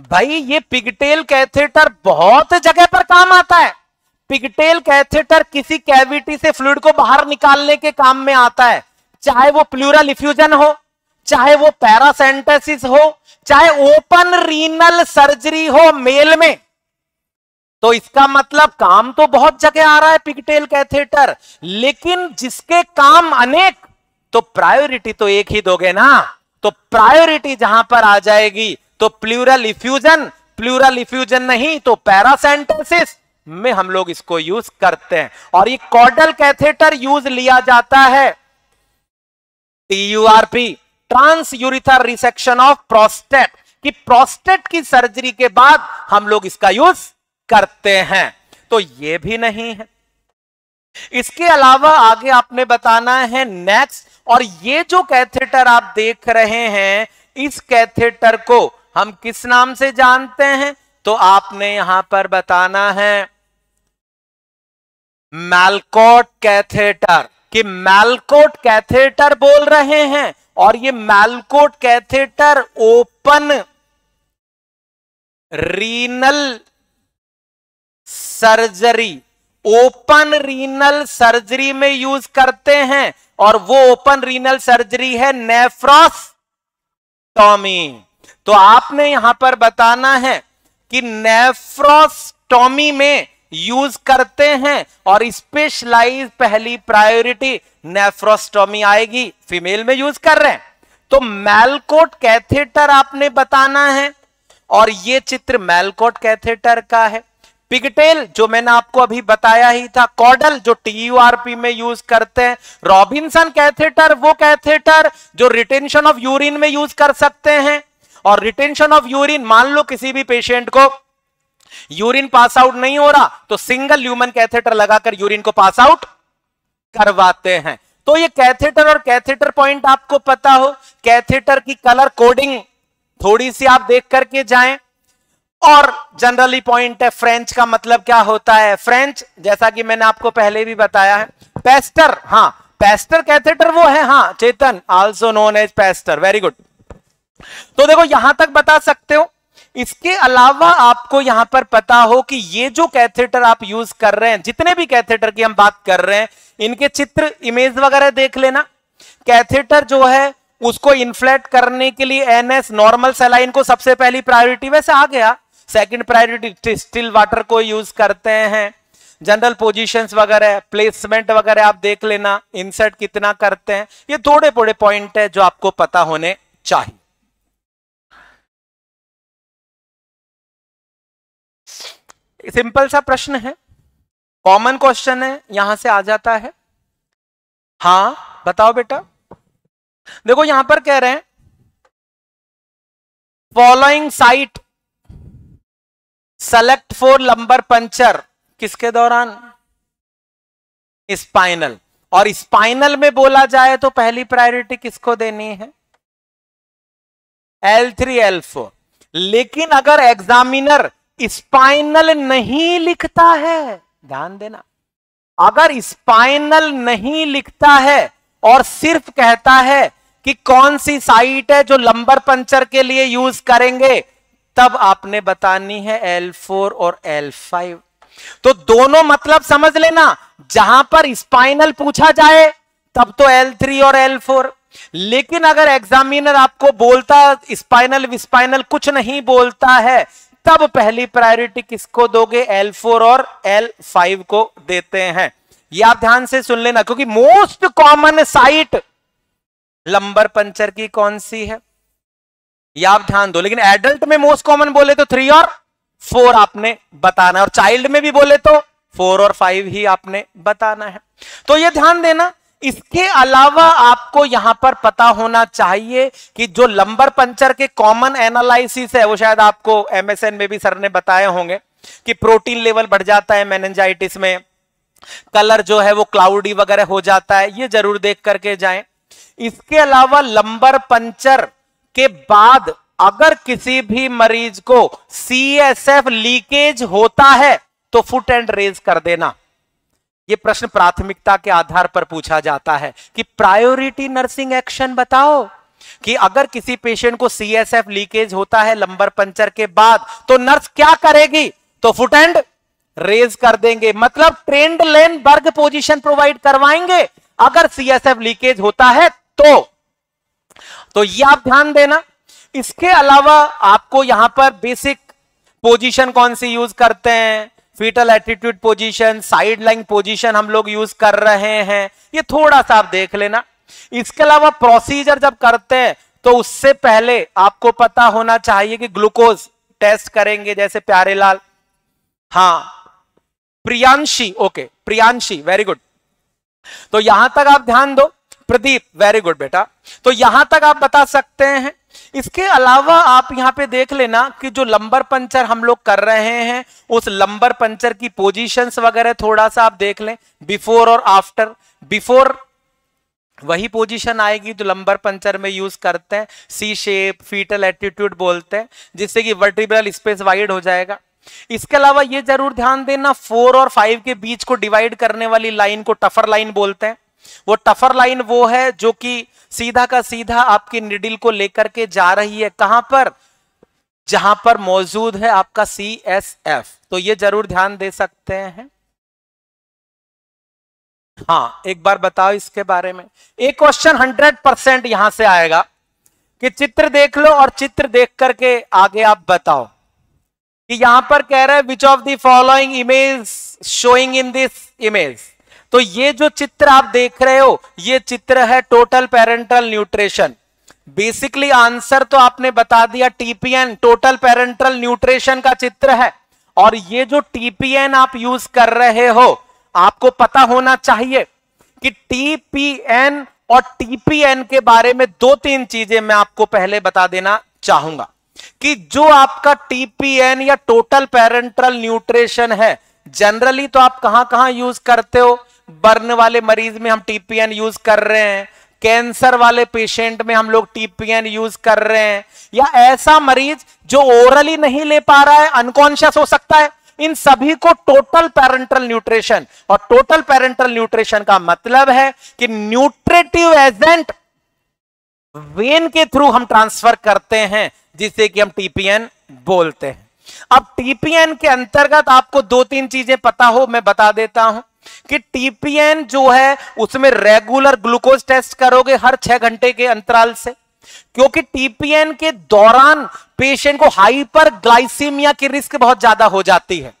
भाई, ये पिगटेल कैथेटर बहुत जगह पर काम आता है। पिगटेल कैथेटर किसी कैविटी से फ्लूड को बाहर निकालने के काम में आता है। चाहे वो प्लूरल इफ्यूजन हो, चाहे वो पैरासेंटेसिस हो, चाहे ओपन रीनल सर्जरी हो मेल में। तो इसका मतलब काम तो बहुत जगह आ रहा है पिगटेल कैथेटर, लेकिन जिसके काम अनेक तो प्रायोरिटी तो एक ही दोगे ना। तो प्रायोरिटी जहाँ पर आ जाएगी तो प्लूरल इफ्यूजन प्लूरल इफ्यूजन नहीं तो पैरासेंटेसिस में हम लोग इसको यूज़ करते हैं। और ये कॉडल कैथेटर यूज़ लिया जाता है। TURP transurethral resection of prostate कि प्रोस्टेट की सर्जरी के बाद हम लोग इसका यूज़ करते हैं। तो ये भी नहीं है। इसके अलावा आगे आपने बताना है नेक्स्ट और ये जो कैथेटर आप देख रहे हैं, इस कैथेटर को हम किस नाम से जानते हैं? तो आपने यहाँ पर बताना है, मैलकोट कैथेटर, कि मैलकोट कैथेटर बोल रहे हैं, और ये Malecot catheter open renal surgery, open renal surgery में यूज़ करते हैं, और वो ओपन रीनल सर्जरी है नेफ्रोस्टॉमी तो आपने यहाँ पर बताना है कि नेफ्रोस्टोमी में यूज़ करते हैं और स्पेशलाइज पहली प्रायोरिटी नेफ्रोस्टॉमी आएगी, फीमेल में यूज़ कर रहे हैं। तो मैलकोट कैथेटर आपने बताना है और ये चित्र मैलकोट कैथेटर का है। पिगटेल, जो मैंने आपको अभी बताया ही था, कॉडल, जो टीयूआरपी में यूज़ करते हैं, रॉबिन्सन कैथेटर, वो कैथेटर, जो रिटेंशन ऑफ़ यूरिन में यूज़ कर सकते हैं। और रिटेंशन ऑफ़ यूरिन मान लो किसी भी पेशेंट को यूरिन पास आउट नहीं हो रहा तो सिंगल ह्यूमन कैथेटर लगाकर यूरिन को पास आउट करवाते हैं। तो ये कैथेटर और कैथेटर पॉइंट आपको पता हो कैथेटर की कलर कोडिंग थोड़ी सी आप देख करके जाएँ। और जनरली पॉइंट है फ्रेंच का मतलब क्या होता है? फ्रेंच जैसा कि मैंने आपको पहले भी बताया है पेस्टर हाँ पेस्टर कैथेटर वो है हाँ Chetan also known as Pezzer very good तो देखो, यहाँ तक बता सकते हो। इसके अलावा आपको यहाँ पर पता हो कि ये जो कैथेटर आप यूज़ कर रहे हैं, जितने भी कैथेटर की हम बात कर रहे हैं, इनके चित्र, इमेज वगैरह देख लेना। कैथेटर जो है, उसको इन्फ्लेट करने के लिए एनएस नॉर्मल सेलाइन को सबसे पहली प्रायोरिटी वैसे आ गया। सेकंड प्रायोरिटी स्टिल वाटर को यूज़ करते हैं। जनरल पोजीशंस वगैरह प्लेसमेंट वगैरह आप देख लेना। इंसर्ट कितना करते हैं, ये थोड़े थोड़े पॉइंट है जो आपको पता होने चाहिए। सिंपल सा प्रश्न है। कॉमन क्वेश्चन है, यहाँ से आ जाता है। हाँ, बताओ बेटा। देखो, यहाँ पर कह रहे हैं following site select for lumbar puncture किसके दौरान? स्पाइनल और स्पाइनल में बोला जाए तो पहली प्रायोरिटी किसको देनी है? एल थ्री एल फोर लेकिन अगर एग्जामिनर स्पाइनल नहीं लिखता है। ध्यान देना। अगर स्पाइनल नहीं लिखता है और सिर्फ़ कहता है कि कौन सी साइट है जो लंबर पंचर के लिए यूज़ करेंगे, तब आपने बतानी है L4 और L5 तो दोनों मतलब समझ लेना, जहाँ पर स्पाइनल पूछा जाए, तब तो L3 और L4 लेकिन अगर एग्जामिनर आपको बोलता स्पाइनल विस्पाइनल कुछ नहीं बोलता है तब पहली प्रायोरिटी किसको दोगे? L4 और L5 को देते हैं। ये आप ध्यान से सुन लेना, क्योंकि most common site lumbar puncture की कौन सी है? ये आप ध्यान दो, लेकिन एडल्ट में मोस्ट कॉमन बोले तो थ्री और फोर आपने बताना और चाइल्ड में भी बोले तो फोर और फाइव ही आपने बताना है। तो ये ध्यान देना इसके अलावा आपको यहाँ पर पता होना चाहिए कि जो लंबर पंचर के कॉमन एनालिसिस है, वो शायद आपको एमएसएन में भी सर ने बताए होंगे कि प्रोटीन लेवल बढ़ जाता है मैनेजाइटिस में। कलर जो है वो क्लाउडी वगैरह हो जाता है, ये ज़रूर देख करके जाएँ। इसके अलावा लंबर पंचर के बाद अगर किसी भी मरीज़ को सीएसएफ लीकेज होता है तो फुट एंड रेज कर देना। यह प्रश्न प्राथमिकता के आधार पर पूछा जाता है कि प्रायोरिटी नर्सिंग एक्शन बताओ कि अगर किसी पेशेंट को सीएसएफ लीकेज होता है लंबर पंचर के बाद तो नर्स क्या करेगी? तो फुट एंड रेज कर देंगे। मतलब Trendelenburg position provide करवाएँगे। अगर सीएसएफ लीकेज होता है तो। तो ये आप ध्यान देना। इसके अलावा आपको यहाँ पर बेसिक पोजीशन कौन सी यूज़ करते हैं? Fetal attitude position side line position हम लोग यूज़ कर रहे हैं। ये थोड़ा सा आप देख लेना। इसके अलावा प्रोसीजर जब करते हैं तो उससे पहले आपको पता होना चाहिए कि ग्लूकोज टेस्ट करेंगे, जैसे प्यारे लाल। हाँ Priyanshi okay Priyanshi very good तो यहाँ तक आप ध्यान दो। प्रदीप वेरी गुड बेटा। तो यहाँ तक आप बता सकते हैं। इसके अलावा आप यहाँ पे देख लेना कि जो लंबर पंचर हम लोग कर रहे हैं, उस लंबर पंचर की पोजीशंस वगैरह थोड़ा सा आप देख लें। बिफोर और आफ्टर बिफोर वही पोजीशन आएगी जो लंबर पंचर में यूज़ करते हैं। सी शेप फीटल एटीट्यूड बोलते हैं, जिससे कि वर्टिब्रल स्पेस वाइड हो जाएगा। इसके अलावा ये ज़रूर ध्यान देना फोर और फाइव के बीच को डिवाइड करने वाली लाइन को टफर लाइन बोलते हैं। वो टफर लाइन वो है जो कि सीधा का सीधा आपकी निडिल को लेकर के जा रही है। कहाँ पर? जहाँ पर मौजूद है आपका सी एस एफ़ तो ये ज़रूर ध्यान दे सकते हैं। हाँ एक बार बताओ इसके बारे में। एक क्वेश्चन हंड्रेड परसेंट यहाँ से आएगा कि चित्र देख लो और चित्र देख करके आगे आप बताओ कि यहाँ पर कह रहे हैं which of the following image showing in this image तो ये जो चित्र आप देख रहे हो, ये चित्र है total parenteral nutrition basically answer तो आपने बता दिया टीपीएन टोटल पेरेंटल न्यूट्रिशन का चित्र है। और ये जो टीपीएन आप यूज़ कर रहे हो, आपको पता होना चाहिए कि टीपीएन और टीपीएन के बारे में दो तीन चीज़ें मैं आपको पहले बता देना चाहूँगा कि जो आपका टीपीएन या टोटल पेरेंटल न्यूट्रिशन है जनरली तो आप कहाँ कहाँ यूज़ करते हो? बर्न वाले मरीज़ में हम टीपीएन यूज़ कर रहे हैं, कैंसर वाले पेशेंट में हम लोग टीपीएन यूज़ कर रहे हैं, या ऐसा मरीज़ जो ओरली नहीं ले पा रहा है अनकॉन्शियस हो सकता है, इन सभी को टोटल पेरेंटल न्यूट्रिशन और टोटल पेरेंटल न्यूट्रिशन का मतलब है कि न्यूट्रेटिव एजेंट वेन के थ्रू हम ट्रांसफ़र करते हैं, जिसे कि हम टीपीएन बोलते हैं। अब टीपीएन के अंतर्गत आपको दो तीन चीज़ें पता हो, मैं बता देता हूँ। कि टीपीएन जो है, उसमें रेगुलर ग्लूकोज टेस्ट करोगे हर छह घंटे के अंतराल से। क्योंकि टीपीएन के दौरान पेशेंट को हाइपर ग्लाइसीमिया की रिस्क बहुत ज़्यादा हो जाती है।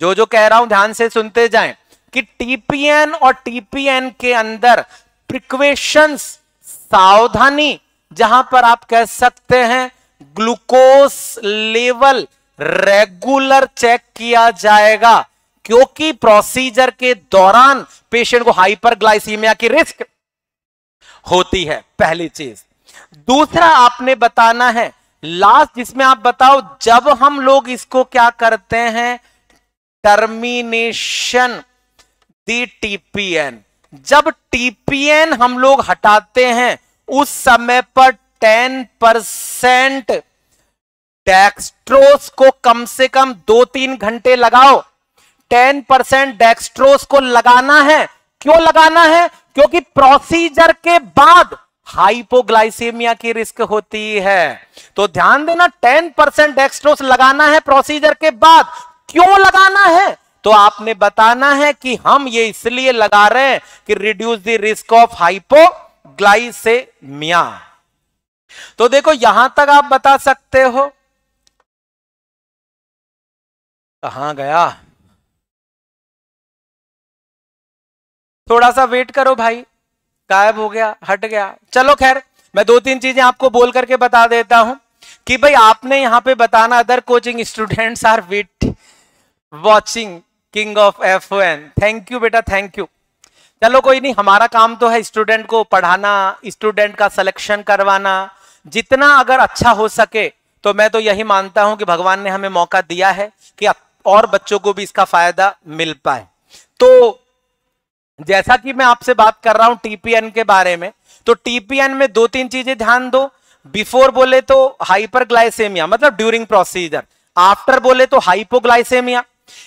जो जो कह रहा हूँ, ध्यान से सुनते जाएँ कि टीपीएन और टीपीएन के अंदर प्रिक्वेशंस सावधानी, जहाँ पर आप कह सकते हैं ग्लूकोज लेवल रेगुलर चेक किया जाएगा। क्योंकि प्रोसीजर के दौरान पेशेंट को हाइपरग्लाइसीमिया की रिस्क होती है, पहली चीज़। दूसरा आपने बताना है लास्ट जिसमें आप बताओ, जब हम लोग इसको क्या करते हैं टर्मिनेशन दी टीपीएन जब टीपीएन हम लोग हटाते हैं, उस समय पर 10 परसेंट डेक्स्ट्रोस को कम से कम दो तीन घंटे लगाओ 10 परसेंट डेक्स्ट्रोस को लगाना है। क्यों लगाना है? क्योंकि प्रोसीजर के बाद हाइपोग्लाइसेमिया की रिस्क होती है। तो ध्यान देना टेन परसेंट डेक्स्ट्रोस लगाना है प्रोसीजर के बाद। क्यों लगाना है? तो आपने बताना है कि हम ये इसलिए लगा रहे हैं कि reduce the risk of hypoglycaemia तो देखो, यहाँ तक आप बता सकते हो। कहाँ गया? थोड़ा सा वेट करो भाई। गायब हो गया, हट गया। चलो खैर, मैं दो तीन चीज़ें आपको बोल करके बता देता हूँ कि भाई आपने यहाँ पे बताना other coaching students are wait watching king of F N thank you बेटा थैंक यू चलो कोई नहीं, हमारा काम तो है स्टूडेंट को पढ़ाना स्टूडेंट का सिलेक्शन करवाना। जितना अगर अच्छा हो सके तो मैं तो यही मानता हूँ कि भगवान ने हमें मौका दिया है कि और बच्चों को भी इसका फ़ायदा मिल पाए। तो जैसा कि मैं आपसे बात कर रहा हूँ टीपीएन के बारे में तो टीपीएन में दो तीन चीज़ें ध्यान दो। बिफोर बोले तो हाइपरग्लाइसेमिया मतलब ड्यूरिंग प्रोसीजर आफ्टर बोले तो हाइपोग्लाइसेमिया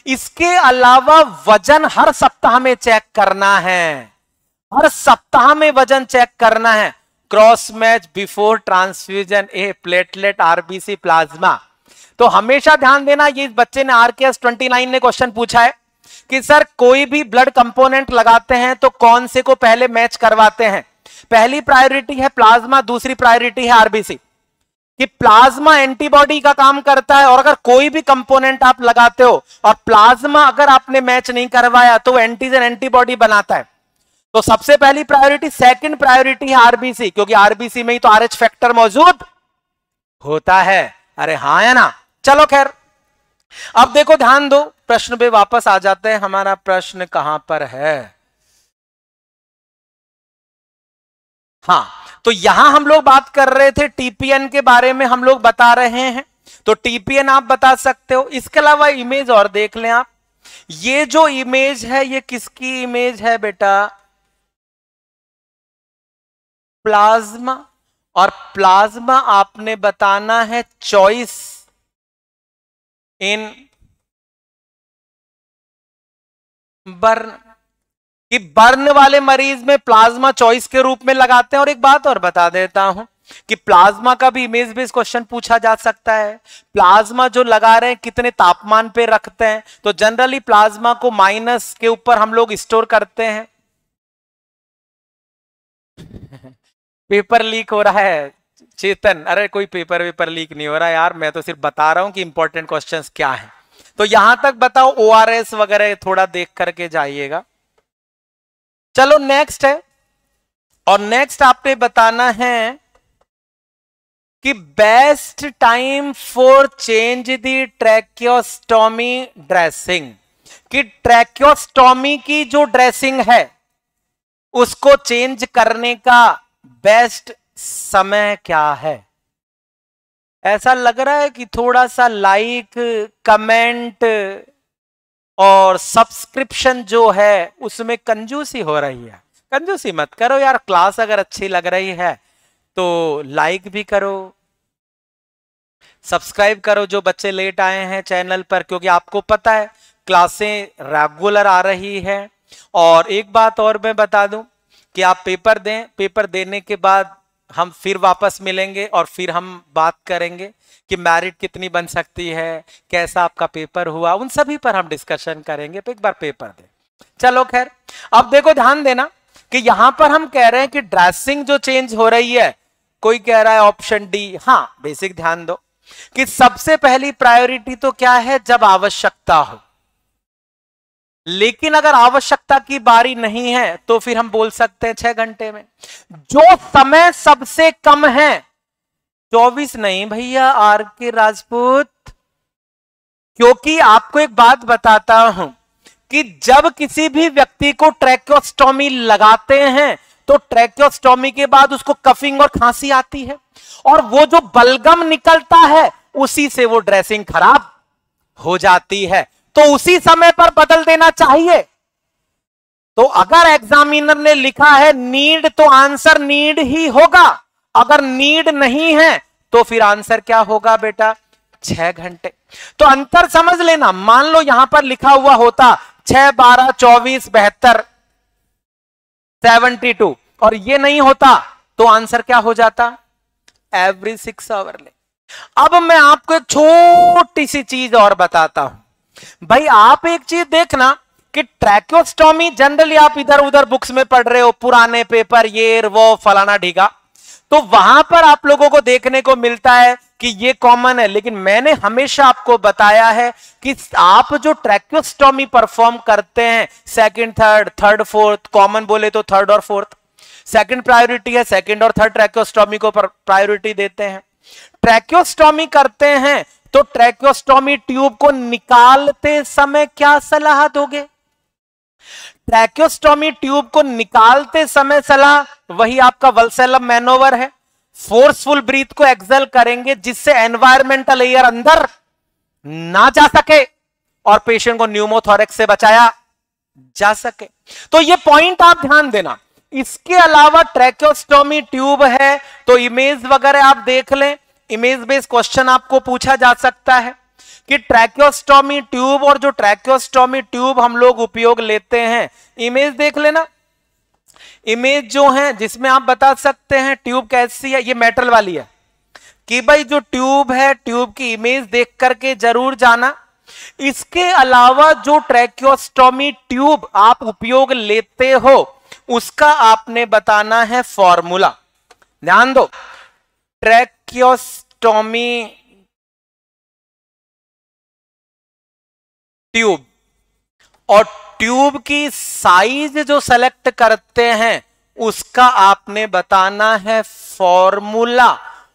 इसके अलावा वज़न हर सप्ताह में चेक करना है। हर सप्ताह में वज़न चेक करना है। Cross match before transfusion a platelet RBC plasma तो हमेशा ध्यान देना, ये बच्चे ने R K S twenty nine ने क्वेश्चन पूछा है। कि सर, कोई भी ब्लड कंपोनेंट लगाते हैं तो कौन से को पहले मैच करवाते हैं? पहली प्रायोरिटी है प्लाज्मा दूसरी प्रायोरिटी है आरबीसी कि प्लाज्मा एंटीबॉडी का काम करता है और अगर कोई भी कंपोनेंट आप लगाते हो और प्लाज्मा अगर आपने मैच नहीं करवाया तो एंटीजन एंटीबॉडी बनाता है। तो सबसे पहली प्रायोरिटी सेकंड प्रायोरिटी है आरबीसी क्योंकि आरबीसी में ही तो आरएच फैक्टर मौजूद होता है। अरे हाँ है ना? चलो खैर। अब देखो, ध्यान दो, प्रश्न पे वापस आ जाते हैं। हमारा प्रश्न कहाँ पर है? हाँ तो यहाँ हम लोग बात कर रहे थे टीपीएन के बारे में, हम लोग बता रहे हैं। तो टीपीएन आप बता सकते हो। इसके अलावा इमेज और देख लें आप। ये जो इमेज है, ये किसकी इमेज है बेटा? प्लाज्मा। और प्लाज्मा आपने बताना है चॉइस। इन बर्न, कि बर्न वाले मरीज़ में प्लाज्मा चॉइस के रूप में लगाते हैं। और एक बात और बता देता हूँ कि प्लाज्मा का भी इमेज बेस्ड क्वेश्चन पूछा जा सकता है। प्लाज्मा जो लगा रहे हैं, कितने तापमान पे रखते हैं? तो जनरली प्लाज्मा को माइनस के ऊपर हम लोग स्टोर करते हैं। [LAUGHS] पेपर लीक हो रहा है। चेतन, अरे कोई पेपर वेपर लीक नहीं हो रहा यार, मैं तो सिर्फ़ बता रहा हूँ कि इंपॉर्टेंट क्वेश्चंस क्या है। तो यहाँ तक बताओ ओआरएस वगैरह थोड़ा देख करके जाइएगा। चलो नेक्स्ट है। और नेक्स्ट आपने बताना है कि best time for change the tracheostomy dressing कि ट्रैक्योस्टोमी की जो ड्रेसिंग है, उसको चेंज करने का बेस्ट समय क्या है? ऐसा लग रहा है कि थोड़ा सा लाइक कमेंट और सब्सक्रिप्शन जो है, उसमें कंजूसी हो रही है। कंजूसी मत करो यार क्लास अगर अच्छी लग रही है तो लाइक भी करो। सब्सक्राइब करो जो बच्चे लेट आए हैं चैनल पर, क्योंकि आपको पता है क्लासें रेगुलर आ रही है। और एक बात और मैं बता दूँ, कि आप पेपर दें पेपर देने के बाद हम फिर वापस मिलेंगे और फिर हम बात करेंगे कि मैरिट कितनी बन सकती है, कैसा आपका पेपर हुआ, उन सभी पर हम डिस्कशन करेंगे। तो एक बार पेपर दे। चलो खैर, अब देखो ध्यान देना कि यहाँ पर हम कह रहे हैं कि ड्रेसिंग जो चेंज हो रही है, कोई कह रहा है ऑप्शन डी हाँ बेसिक ध्यान दो कि सबसे पहली प्रायोरिटी तो क्या है? जब आवश्यकता हो। लेकिन अगर आवश्यकता की बारी नहीं है तो फिर हम बोल सकते हैं छह घंटे में। जो समय सबसे कम है, चौबीस नहीं भैया, आर के राजपूत। क्योंकि आपको एक बात बताता हूँ कि जब किसी भी व्यक्ति को ट्रैक्योस्टोमी लगाते हैं तो ट्रैक्योस्टोमी के बाद उसको कफिंग और खांसी आती है। और वो जो बलगम निकलता है, उसी से वो ड्रेसिंग खराब हो जाती है। तो उसी समय पर बदल देना चाहिए। तो अगर एग्जामिनर ने लिखा है, नीड तो आंसर नीड ही होगा। अगर नीड नहीं है तो फिर आंसर क्या होगा बेटा? छह घंटे। तो अंतर समझ लेना। मान लो यहाँ पर लिखा हुआ होता, छह, बारह, चौबीस, बहत्तर सेवेंटी टू। और ये नहीं होता तो आंसर क्या हो जाता? एवरी सिक्स आवर ले। अब मैं आपको एक छोटी सी चीज़ और बताता हूँ। भाई, आप एक चीज़ देखना कि ट्रैक्योस्टोमी जनरली आप इधर उधर बुक्स में पढ़ रहे हो, पुराने पेपर, ये, वो, फलाना ढीगा। तो वहाँ पर आप लोगों को देखने को मिलता है कि ये कॉमन है, लेकिन मैंने हमेशा आपको बताया है कि आप जो ट्रैक्योस्टोमी परफॉर्म करते हैं second third third fourth common बोले तो थर्ड और फोर्थ सेकंड प्रायोरिटी है सेकंड और थर्ड ट्रैक्योस्टोमी को प्रायोरिटी देते हैं। ट्रैक्योस्टोमी करते हैं तो ट्रैक्योस्टोमी ट्यूब को निकालते समय क्या सलाह दोगे? ट्रैक्योस्टोमी ट्यूब को निकालते समय सलाह, वही आपका वलसेलम मैनोवर है। फोर्सफुल ब्रीथ को एक्सेल करेंगे, जिससे एनवायरमेंटल एयर अंदर ना जा सके और पेशेंट को न्यूमोथोरेक्स से बचाया जा सके। तो ये पॉइंट आप ध्यान देना। इसके अलावा ट्रैक्योस्टोमी ट्यूब है तो इमेज वगैरह आप देख लें। इमेज बेस्ड क्वेश्चन आपको पूछा जा सकता है कि ट्रैक्योस्टोमी ट्यूब और जो ट्रैक्योस्टोमी ट्यूब हम लोग उपयोग लेते हैं इमेज देख लेना। इमेज जो है, जिसमें आप बता सकते हैं ट्यूब कैसी है, ये मेटल वाली है। कि भाई जो ट्यूब है ट्यूब की इमेज देख करके ज़रूर जाना। इसके अलावा जो ट्रैक्योस्टोमी ट्यूब आप उपयोग लेते हो, उसका आपने बताना है फॉर्मूला ध्यान दो। ट्रैक्योस्टोमी ट्यूब और ट्यूब की साइज़ जो सेलेक्ट करते हैं, उसका आपने बताना है फॉर्मूला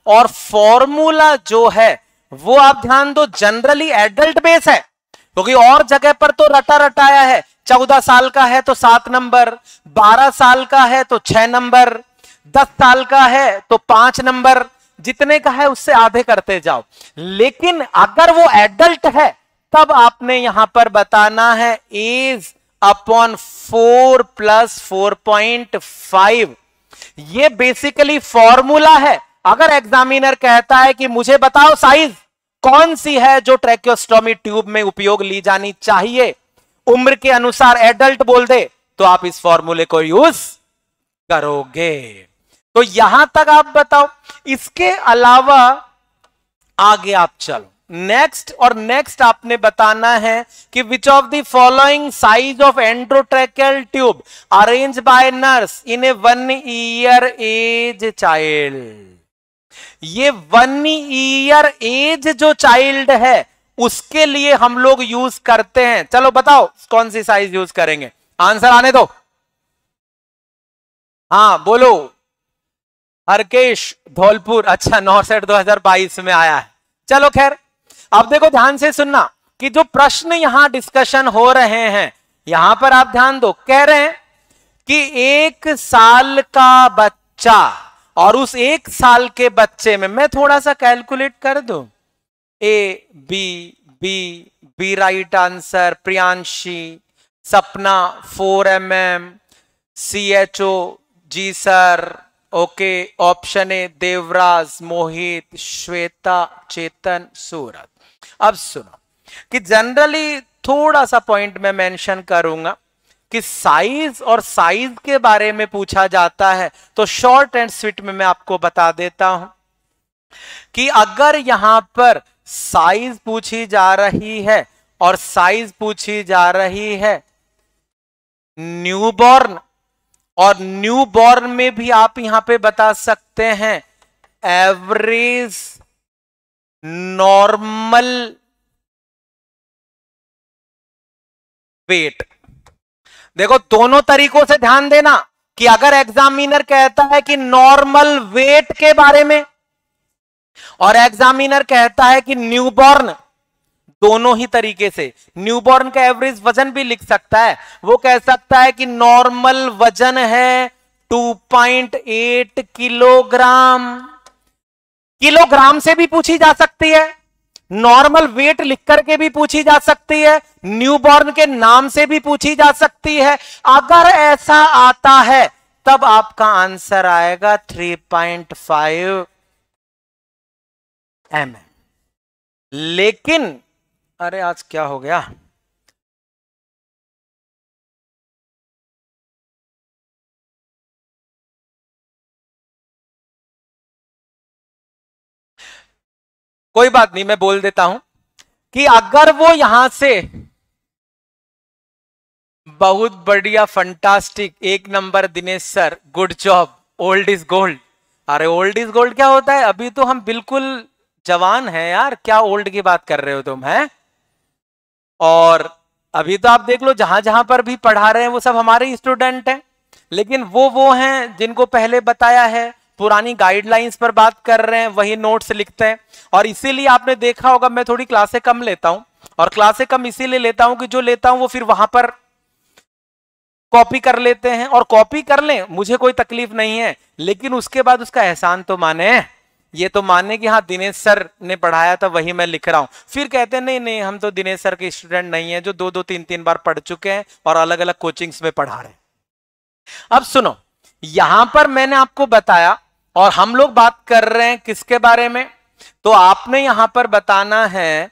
और फॉर्मूला जो है, वो आप ध्यान दो जनरली एडल्ट बेस है. क्योंकि तो और जगह पर तो रटा रटाया है. चौदह साल का है तो सात नंबर, बारह साल का है तो छह नंबर, दस साल का है तो पाँच नंबर जितने का है उससे आधे करते जाओ। लेकिन अगर वो एडल्ट है, तब आपने यहाँ पर बताना है age upon four plus four point five ये बेसिकली फॉर्मूला है। अगर एग्जामिनर कहता है कि मुझे बताओ साइज़ कौन सी है जो ट्रेक्योस्टोमी ट्यूब में उपयोग ली जानी चाहिए? उम्र के अनुसार एडल्ट बोल दे तो आप इस फॉर्मूले को यूज़ करोगे। तो यहाँ तक आप बताओ, इसके अलावा आगे आप चलो। नेक्स्ट और नेक्स्ट आपने बताना है कि which of the following size of endotracheal tube arrange by nurse in a one year age child ये वन ईयर एज जो चाइल्ड है, उसके लिए हम लोग यूज़ करते हैं। चलो बताओ, कौन सी साइज़ यूज़ करेंगे? आंसर आने दो। हाँ बोलो। हरकेश धौलपुर अच्छा नौ सेट दो हज़ार बाईस में आया है। चलो खैर, अब देखो ध्यान से सुनना कि जो प्रश्न यहाँ डिस्कशन हो रहे हैं, यहाँ पर आप ध्यान दो। कह रहे हैं कि एक साल का बच्चा और उस एक साल के बच्चे में, मैं थोड़ा सा कैलकुलेट कर दू। A B B B right answer Priyanshi, Sapna four M M C H O G sir okay option A Devraj Mohit Shweta Chetan Surat अब सुनो, कि जनरली थोड़ा सा पॉइंट मैं मेंशन करूँगा कि साइज़ और साइज़ के बारे में पूछा जाता है तो शॉर्ट एंड स्वीट में मैं आपको बता देता हूँ कि अगर यहाँ पर साइज़ पूछी जा रही है और साइज़ पूछी जा रही है न्यूबॉर्न और न्यूबॉर्न में भी आप यहाँ पे बता सकते हैं एवरेज नॉर्मल वेट देखो, दोनों तरीकों से ध्यान देना कि अगर एग्जामिनर कहता है कि नॉर्मल वेट के बारे में, और एग्जामिनर कहता है कि न्यूबॉर्न दोनों ही तरीके से। न्यूबॉर्न का एवरेज वज़न भी लिख सकता है। वो कह सकता है कि नॉर्मल वज़न है 2.8 किलोग्राम। किलोग्राम से भी पूछी जा सकती है। नॉर्मल वेट लिख करके भी पूछी जा सकती है। न्यूबॉर्न के नाम से भी पूछी जा सकती है। अगर ऐसा आता है, तब आपका आंसर आएगा 3.5 पॉइंट एम लेकिन अरे, आज क्या हो गया? कोई बात नहीं, मैं बोल देता हूँ कि अगर वो यहाँ से बहुत बढ़िया फंटास्टिक एक number Dinesh sir good job old is gold अरे ओल्ड इज़ गोल्ड क्या होता है? अभी तो हम बिल्कुल जवान हैं यार, क्या ओल्ड की बात कर रहे हो तुम, हैं? और अभी तो आप देख लो, जहाँ जहाँ पर भी पढ़ा रहे हैं, वो सब हमारे स्टूडेंट हैं। लेकिन वो वो हैं जिनको पहले बताया है, पुरानी गाइडलाइंस पर बात कर रहे हैं, वही नोट्स लिखते हैं। और इसीलिए आपने देखा होगा, मैं थोड़ी क्लासे कम लेता हूँ। और क्लासे कम इसीलिए लेता हूँ कि जो लेता हूँ, वो फिर वहाँ पर कॉपी कर लेते हैं। और कॉपी कर लें, मुझे कोई तकलीफ़ नहीं है, लेकिन उसके बाद उसका एहसान तो माने। ये तो माने कि हाँ दिनेश सर ने पढ़ाया था, वही मैं लिख रहा हूँ। फिर कहते हैं, नहीं नहीं, हम तो दिनेश सर के स्टूडेंट नहीं है, जो दो दो, तीन तीन बार पढ़ चुके हैं और अलग अलग कोचिंग्स में पढ़ा रहे अब सुनो, यहाँ पर मैंने आपको बताया और हम लोग बात कर रहे हैं किसके बारे में? तो आपने यहाँ पर बताना है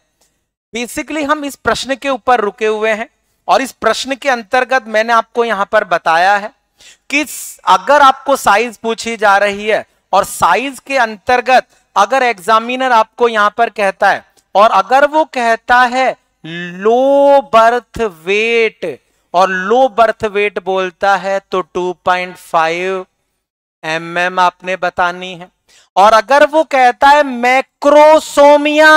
बेसिकली हम इस प्रश्न के ऊपर रुके हुए हैं और इस प्रश्न के अंतर्गत मैंने आपको यहाँ पर बताया है कि अगर आपको साइज़ पूछी जा रही है और साइज़ के अंतर्गत अगर एग्जामिनर आपको यहाँ पर कहता है, और अगर वो कहता है लो बर्थ वेट और लो बर्थ वेट बोलता है तो 2.5 एम एम आपने बतानी है। और अगर वो कहता है मैक्रोसोमिया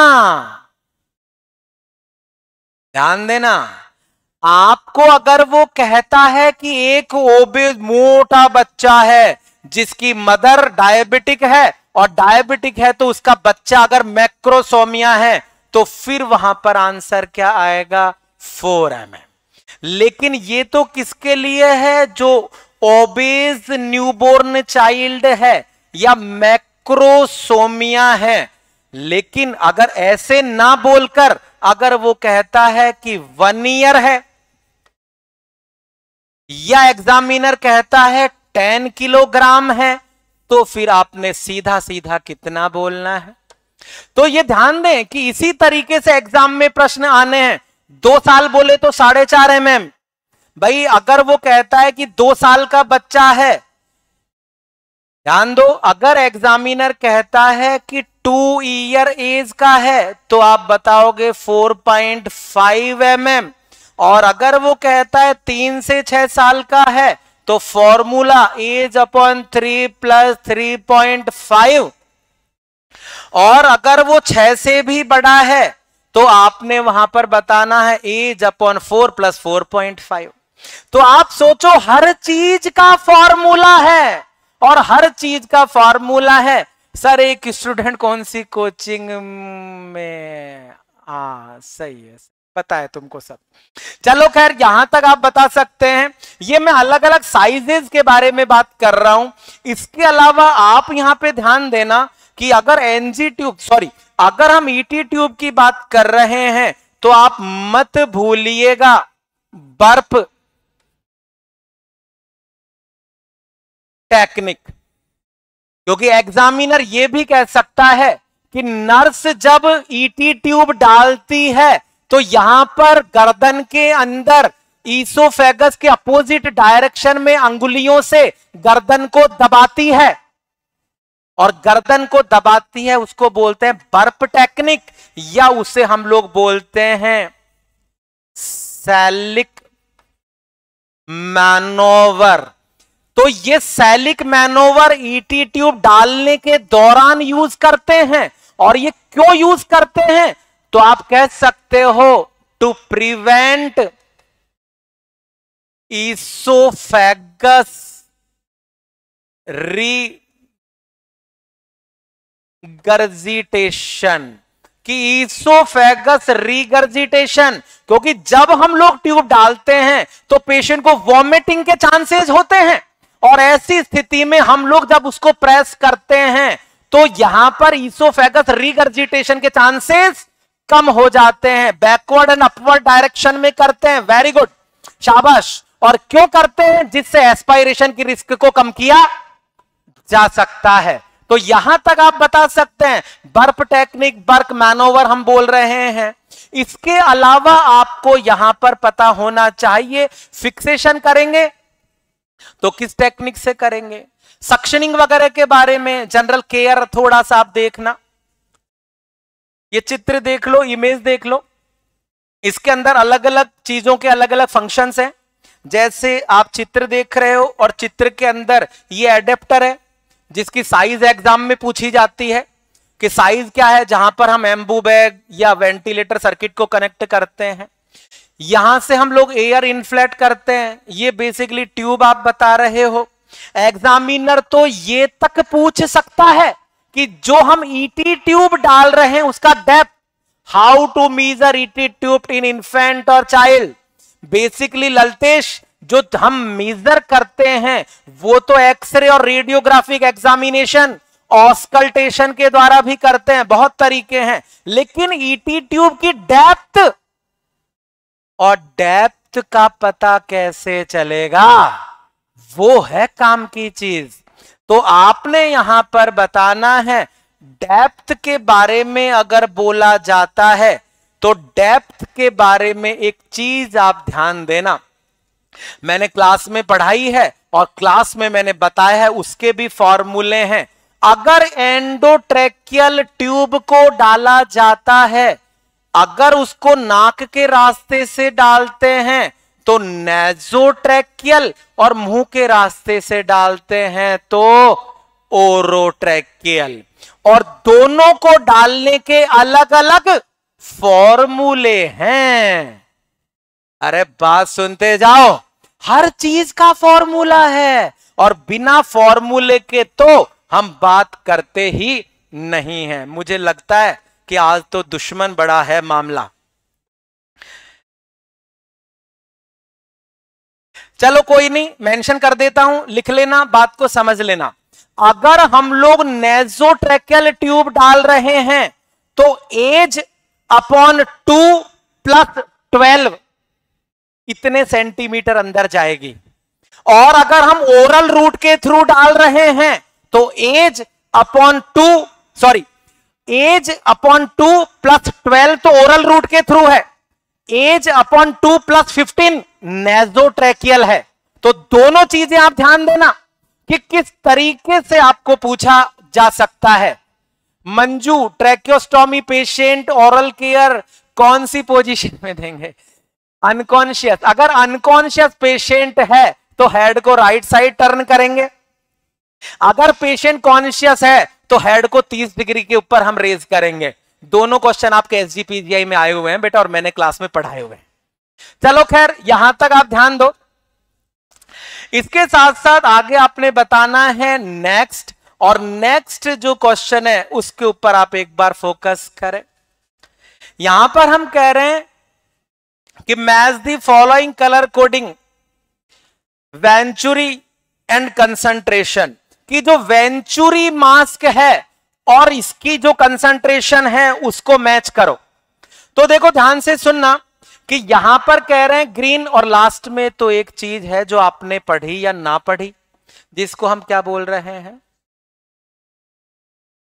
ध्यान देना, आपको अगर वो कहता है कि एक ओबे मोटा बच्चा है जिसकी मदर डायबिटिक है और डायबिटिक है तो उसका बच्चा अगर मैक्रोसोमिया है तो फिर वहाँ पर आंसर क्या आएगा? फोर एम लेकिन ये तो किसके लिए है? जो ओबेज न्यूबोर्न चाइल्ड है या मैक्रोसोमिया है। लेकिन अगर ऐसे ना बोलकर अगर वो कहता है कि वन ईयर है या एग्जामिनर कहता है टेन किलोग्राम है तो फिर आपने सीधा सीधा कितना बोलना है? तो ये ध्यान दें कि इसी तरीके से एग्ज़ाम में प्रश्न आने हैं। दो साल बोले तो साढ़े चार एम एम भाई, अगर वो कहता है कि दो साल का बच्चा है, ध्यान दो, अगर एग्जामिनर कहता है कि टू ईयर एज का है तो आप बताओगे 4.5 एम mm और अगर वो कहता है तीन से छह साल का है तो formula age upon three plus three point five और अगर वो छह से भी बड़ा है तो आपने वहाँ पर बताना है age upon four plus four point five तो आप सोचो, हर चीज़ का फॉर्मूला है। और हर चीज़ का फॉर्मूला है। सर, एक स्टूडेंट कौन सी कोचिंग में? हाँ सही है। पता है तुमको सब। चलो खैर, यहाँ तक आप बता सकते हैं। ये मैं अलग अलग साइजेस के बारे में बात कर रहा हूँ। इसके अलावा आप यहाँ पे ध्यान देना कि अगर एनजी ट्यूब सॉरी अगर हम ईटी e ट्यूब की बात कर रहे हैं तो आप मत भूलिएगा। बर्फ़। टेक्निक क्योंकि एग्जामिनर यह भी कह सकता है कि नर्स जब ईटी e ट्यूब डालती है तो यहाँ पर गर्दन के अंदर ईसोफेगस के अपोजिट डायरेक्शन में अंगुलियों से गर्दन को दबाती है। और गर्दन को दबाती है, उसको बोलते हैं बर्प टेक्निक, या उसे हम लोग बोलते हैं सैलिक मैनोवर। तो ये सैलिक मैनोवर ईटी ट्यूब डालने के दौरान यूज़ करते हैं। और ये क्यों यूज़ करते हैं? तो आप कह सकते हो टू प्रिवेंट ईसोफेगस रीगर्जिटेशन कि ईसोफेगस रीगर्जिटेशन क्योंकि जब हम लोग ट्यूब डालते हैं तो पेशेंट को वॉमिटिंग के चांसेस होते हैं। और ऐसी स्थिति में हम लोग जब उसको प्रेस करते हैं तो यहाँ पर ईसोफेगस रीगर्जिटेशन के चांसेस कम हो जाते हैं बैकवर्ड एंड अपवर्ड डायरेक्शन में करते हैं। वेरी गुड शाबाश। और क्यों करते हैं? जिससे एस्पायरेशन की रिस्क को कम किया जा सकता है। तो यहाँ तक आप बता सकते हैं, बर्फ़ टेक्निक बर्क मैनोवर हम बोल रहे हैं। इसके अलावा आपको यहाँ पर पता होना चाहिए फिक्सेशन करेंगे। तो किस टेक्निक से करेंगे? सक्शनिंग वगैरह के बारे में जनरल केयर थोड़ा सा आप देखना। ये चित्र देख लो इमेज देख लो। इसके अंदर अलग अलग चीज़ों के अलग अलग फ़ंक्शंस हैं। जैसे आप चित्र देख रहे हो और चित्र के अंदर ये एडेप्टर है, जिसकी साइज़ एग्ज़ाम में पूछी जाती है कि साइज़ क्या है, जहाँ पर हम एम्बू बैग या वेंटिलेटर सर्किट को कनेक्ट करते हैं। यहाँ से हम लोग एयर इनफ्लेट करते हैं। ये बेसिकली ट्यूब आप बता रहे हो। एग्जामिनर तो ये तक पूछ सकता है। कि जो हम ईटी e ट्यूब डाल रहे हैं, उसका depth how to measure ET tube in infant और चाइल्ड बेसिकली ललतेश, जो हम मीजर करते हैं, वो तो एक्सरे और रेडियोग्राफिक एग्जामिनेशन ऑस्कल्टेशन के द्वारा भी करते हैं, बहुत तरीके हैं। लेकिन ईटी e ट्यूब की डेप्थ और डेप्थ का पता कैसे चलेगा? वो है काम की चीज़। तो आपने यहाँ पर बताना है, डेप्थ के बारे में अगर बोला जाता है तो डेप्थ के बारे में एक चीज़ आप ध्यान देना। मैंने क्लास में पढ़ाई है और क्लास में मैंने बताया है, उसके भी फॉर्मूले हैं। अगर एंडोट्रेकियल ट्यूब को डाला जाता है, अगर उसको नाक के रास्ते से डालते हैं तो नेजोट्रेकियल और मुँह के रास्ते से डालते हैं तो ओरोट्रेकियल। और दोनों को डालने के अलग अलग फॉर्मूले हैं। अरे बात सुनते जाओ, हर चीज़ का फॉर्मूला है और बिना फॉर्मूले के तो हम बात करते ही नहीं है। मुझे लगता है कि आज तो दुश्मन बड़ा है मामला। चलो कोई नहीं मेंशन कर देता हूँ, लिख लेना, बात को समझ लेना। अगर हम लोग नेजोट्रेकल ट्यूब डाल रहे हैं तो age upon two plus twelve इतने सेंटीमीटर अंदर जाएगी। और अगर हम ओरल रूट के थ्रू डाल रहे हैं तो age upon two sorry age upon two plus twelve तो ओरल रूट के थ्रू है। Age upon two plus fifteen nasotracheal है। तो दोनों चीज़ें आप ध्यान देना कि किस तरीके से आपको पूछा जा सकता है। Manju tracheostomy patient oral care कौन सी पोजीशन में देंगे? अनकॉन्शियस अगर अनकॉन्शियस पेशेंट है तो हेड को राइट साइड टर्न करेंगे। अगर पेशेंट कॉन्शियस है तो हेड को 30 डिग्री के ऊपर हम रेज करेंगे। दोनों क्वेश्चन आपके एस में आए हुए हैं बेटा, और मैंने क्लास में पढ़ाए हुए हैं। चलो खैर, यहाँ तक आप ध्यान दो। इसके साथ साथ आगे आपने बताना है नेक्स्ट और नेक्स्ट जो क्वेश्चन है, उसके ऊपर आप एक बार फोकस करें। यहाँ पर हम कह रहे हैं कि match the following colour coding venturi and concentration की जो वेंचुरी मास्क है, और इसकी जो कंसंट्रेशन है, उसको मैच करो। तो देखो, ध्यान से सुनना। कि यहाँ पर कह रहे हैं ग्रीन और लास्ट में तो एक चीज़ है जो आपने पढ़ी या ना पढ़ी, जिसको हम क्या बोल रहे हैं?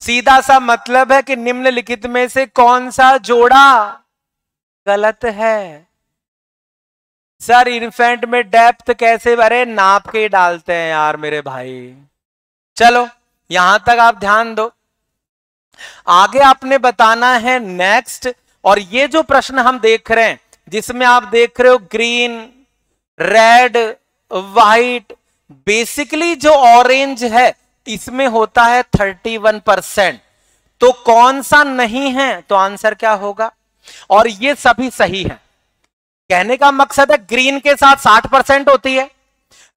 सीधा सा मतलब है कि निम्नलिखित में से कौन सा जोड़ा गलत है? सर, इन्फेंट में डेप्थ कैसे भरे नाप के डालते हैं यार मेरे भाई। चलो, यहाँ तक आप ध्यान दो। आगे आपने बताना है नेक्स्ट, और ये जो प्रश्न हम देख रहे हैं जिसमें आप देख रहे हो ग्रीन, रेड, व्हाइट, बेसिकली जो ऑरेंज है, इसमें होता है थर्टी वन परसेंट। तो कौन सा नहीं है तो आंसर क्या होगा? और ये सभी सही है। कहने का मकसद है, ग्रीन के साथ 60 परसेंट होती है,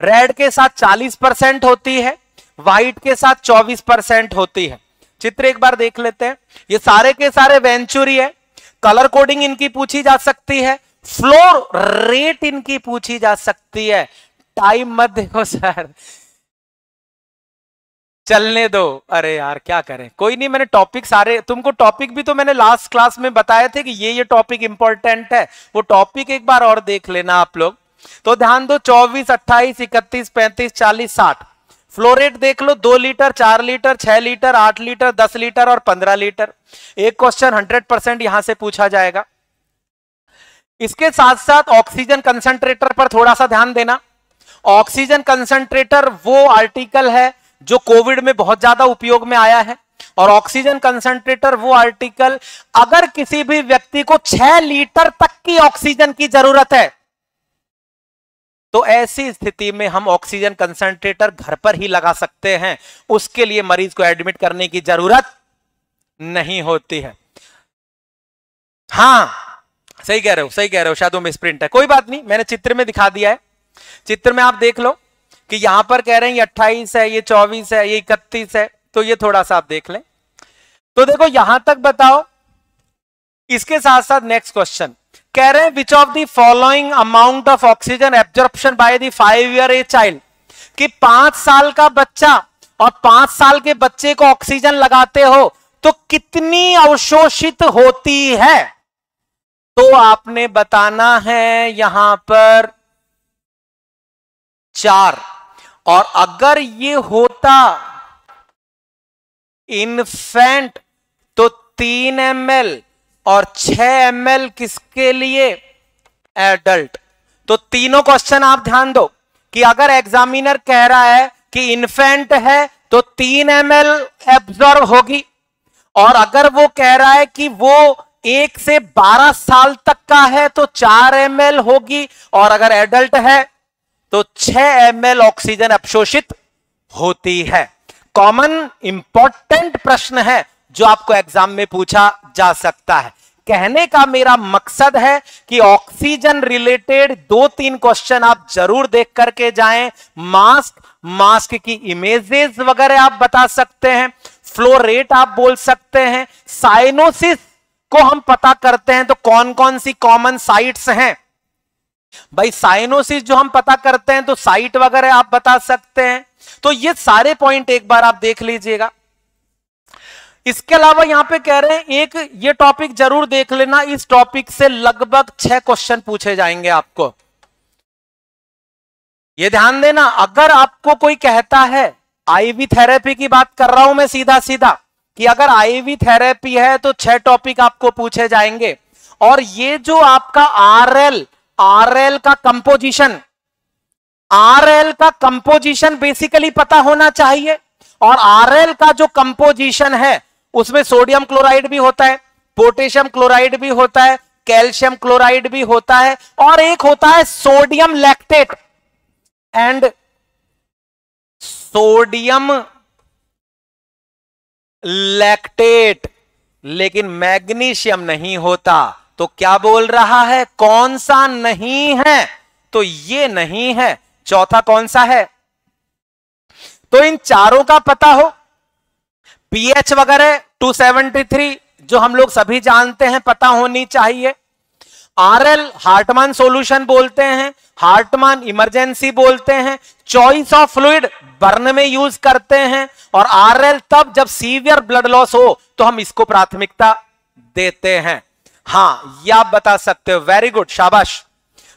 रेड के साथ 40 परसेंट होती है, व्हाइट के साथ 24 परसेंट होती है। चित्र एक बार देख लेते हैं। ये सारे के सारे वेंचुरी है कलर कोडिंग इनकी पूछी जा सकती है फ्लोर रेट इनकी पूछी जा सकती है। टाइम मत देखो सर। चलने दो। अरे यार क्या करें? कोई नहीं मैंने टॉपिक सारे तुमको टॉपिक भी तो मैंने लास्ट क्लास में बताए थे कि ये ये टॉपिक इंपॉर्टेंट है। वो टॉपिक एक बार और देख लेना आप लोग। तो ध्यान दो 24, 28, 31, 35, 40, 60 फ्लोरेट देख लो, दो लीटर, चार लीटर, छह लीटर, आठ लीटर, दस लीटर और पंद्रह लीटर। एक क्वेश्चन हंड्रेड परसेंट यहाँ से पूछा जाएगा। इसके साथ साथ ऑक्सीजन कंसंट्रेटर पर थोड़ा सा ध्यान देना। ऑक्सीजन कंसंट्रेटर वो आर्टिकल है जो कोविड में बहुत ज़्यादा उपयोग में आया है। और ऑक्सीजन कंसंट्रेटर वो आर्टिकल अगर किसी भी व्यक्ति को छह लीटर तक की ऑक्सीजन की ज़रूरत है तो ऐसी स्थिति में हम ऑक्सीजन कंसंट्रेटर घर पर ही लगा सकते हैं। उसके लिए मरीज़ को एडमिट करने की ज़रूरत नहीं होती है। हाँ, सही कह रहे हो, सही कह रहे हो, शायद वो मिसप्रिंट है। कोई बात नहीं, मैंने चित्र में दिखा दिया है। चित्र में आप देख लो कि यहाँ पर कह रहे हैं ये अट्ठाईस है, ये चौबीस है, ये इकतीस है तो ये थोड़ा सा आप देख लें। तो देखो, यहाँ तक बताओ, इसके साथ साथ नेक्स्ट क्वेश्चन कह रहे हैं which of the following amount of oxygen absorption by the five year a child कि पाँच साल का बच्चा और पाँच साल के बच्चे को ऑक्सीजन लगाते हो तो कितनी अवशोषित होती है? तो आपने बताना है यहाँ पर चार। और अगर ये होता इन्फेंट तो तीन एमएल और छ एम किसके लिए? एडल्ट तो तीनों क्वेश्चन आप ध्यान दो कि अगर एग्जामिनर कह रहा है कि इन्फेंट है तो तीन एम एल होगी। और अगर वो कह रहा है कि वो एक से बारह साल तक का है तो चार एम होगी। और अगर एडल्ट है तो 6 एम ऑक्सीजन अपशोषित होती है। कॉमन इंपॉर्टेंट प्रश्न है। जो आपको एग्ज़ाम में पूछा जा सकता है। कहने का मेरा मकसद है कि ऑक्सीजन रिलेटेड दो तीन क्वेश्चन आप ज़रूर देख करके जाएँ। मास्क मास्क की इमेजेस वगैरह आप बता सकते हैं। फ्लो रेट आप बोल सकते हैं। साइनोसिस को हम पता करते हैं तो कौन कौन सी कॉमन साइट्स हैं। भाई, साइनोसिस जो हम पता करते हैं तो साइट वगैरह आप बता सकते हैं। तो ये सारे पॉइंट एक बार आप देख लीजिएगा। इसके अलावा यहाँ पे कह रहे हैं, एक ये टॉपिक ज़रूर देख लेना, इस टॉपिक से लगभग छह क्वेश्चन पूछे जाएँगे आपको। ये ध्यान देना, अगर आपको कोई कहता है आईवी थेरेपी की बात कर रहा हूँ मैं सीधा सीधा कि अगर आईवी थेरेपी है तो छह टॉपिक आपको पूछे जाएँगे। और ये जो आपका आरएल आरएल का कंपोजिशन आरएल का कंपोजिशन बेसिकली पता होना चाहिए। और आरएल का जो कंपोजिशन है उसमें सोडियम क्लोराइड भी होता है, पोटेशियम क्लोराइड भी होता है, कैल्शियम क्लोराइड भी होता है, और एक होता है sodium lactate. And sodium lactate, लेकिन मैग्नीशियम नहीं होता। तो क्या बोल रहा है? कौन सा नहीं है? तो ये नहीं है। चौथा कौन सा है? तो इन चारों का पता हो। पीएच वगैरह 273 जो हम लोग सभी जानते हैं, पता होनी चाहिए। आरएल हार्टमान सॉल्यूशन बोलते हैं, हार्टमान इमरजेंसी बोलते हैं, चॉइस ऑफ़ फ्लूइड बर्न में यूज़ करते हैं, और आरएल तब जब सीवियर ब्लड लॉस हो तो हम इसको प्राथमिकता देते हैं। हाँ ये आप बता सकते हो। वेरी गुड शाबाश।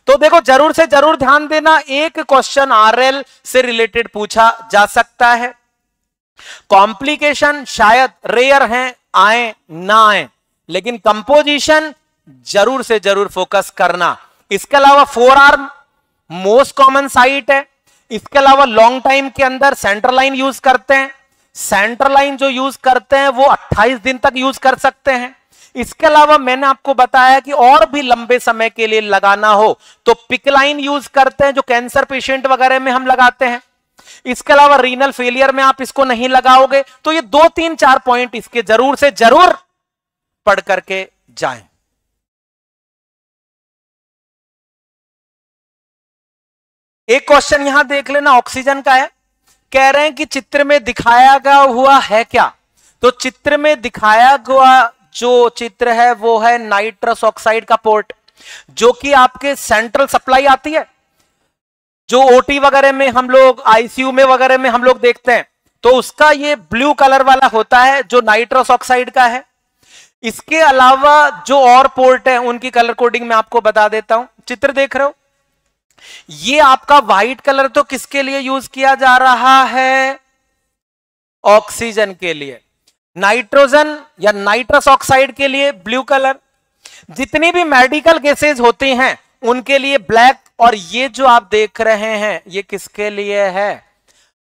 तो देखो, ज़रूर से ज़रूर ध्यान देना, एक क्वेश्चन आरएल से रिलेटेड पूछा जा सकता है। कॉम्प्लिकेशन शायद रेयर हैं, आए, ना आए। लेकिन कंपोजिशन ज़रूर से ज़रूर फोकस करना। इसके अलावा forearm most common site है। इसके अलावा लॉन्ग टाइम के अंदर सेंटर लाइन यूज़ करते हैं। सेंटर लाइन जो यूज़ करते हैं, वो 28 दिन तक यूज़ कर सकते हैं। इसके अलावा मैंने आपको बताया कि और भी लंबे समय के लिए लगाना हो तो पिकलाइन यूज़ करते हैं, जो कैंसर पेशेंट वगैरह में हम लगाते हैं। इसके अलावा रीनल फेलियर में आप इसको नहीं लगाओगे तो ये दो तीन चार पॉइंट इसके ज़रूर से ज़रूर पढ़ करके जाएँ। एक क्वेश्चन यहाँ देख लेना ऑक्सीजन का है। कह रहे हैं कि चित्र में दिखाया गया हुआ है क्या? तो चित्र में दिखाया गया जो चित्र है, वो है नाइट्रस ऑक्साइड का पोर्ट जो कि आपके सेंट्रल सप्लाई आती है। जो ओटी वगैरह में हम लोग आईसीयू में वगैरह में हम लोग देखते हैं तो उसका ये ब्लू कलर वाला होता है, जो नाइट्रस ऑक्साइड का है। इसके अलावा जो और पोर्ट है, उनकी कलर कोडिंग में आपको बता देता हूँ। चित्र देख रहे हो? ये आपका व्हाइट कलर तो किसके लिए यूज़ किया जा रहा है? ऑक्सीजन के लिए। नाइट्रोजन या नाइट्रस ऑक्साइड के लिए ब्लू कलर जितनी भी मेडिकल गैसेज होती हैं, उनके लिए ब्लैक और ये जो आप देख रहे हैं, ये किसके लिए है?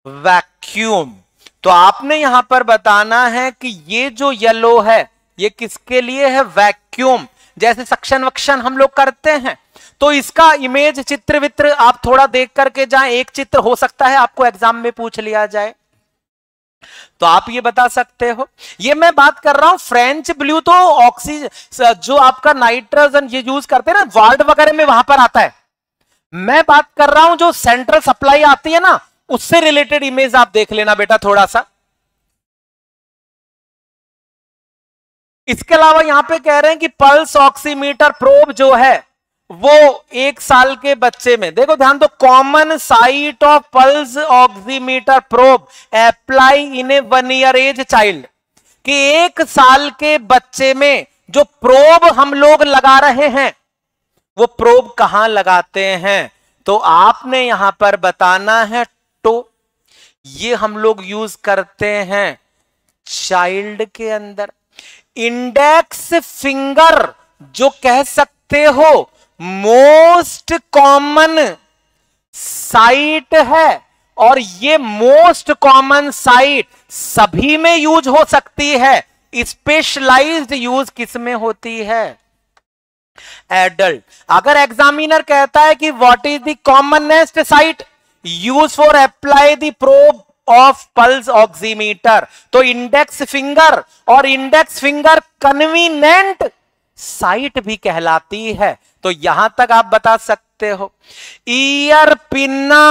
वैक्यूम तो आपने यहाँ पर बताना है कि ये जो येलो है, ये किसके लिए है? वैक्यूम जैसे सक्शन वक्शन हम लोग करते हैं। तो इसका इमेज चित्र वित्र आप थोड़ा देख करके जाए। एक चित्र हो सकता है, आपको एग्ज़ाम में पूछ लिया जाए। तो आप ये बता सकते हो। ये मैं बात कर रहा हूँ फ्रेंच ब्लू तो ऑक्सीजन जो आपका नाइट्रोजन ये यूज़ करते हैं ना वार्ड वगैरह में वहाँ पर आता है। मैं बात कर रहा हूँ जो सेंट्रल सप्लाई आती है ना, उससे रिलेटेड इमेज आप देख लेना बेटा थोड़ा सा इसके अलावा यहाँ पे कह रहे हैं कि पल्स ऑक्सीमीटर प्रोब जो है, वो एक साल के बच्चे में, देखो ध्यान दो common site of pulse oximeter probe apply in a one year age child कि एक साल के बच्चे में जो प्रोब हम लोग लगा रहे हैं वो प्रोब कहाँ लगाते हैं? तो आपने यहाँ पर बताना है टो। ये हम लोग यूज़ करते हैं चाइल्ड के अंदर। इंडेक्स फिंगर, जो कह सकते हो, मोस्ट कॉमन साइट है। और ये मोस्ट कॉमन साइट सभी में यूज़ हो सकती है। स्पेशलाइज्ड यूज़ किसमें होती है? एडल्ट अगर एग्जामिनर कहता है कि what is the commonest site use for apply the probe of pulse oximeter तो इंडेक्स फिंगर और इंडेक्स फिंगर कन्वीनेंट साइट भी कहलाती है। तो यहाँ तक आप बता सकते हो। ईयर पिन्ना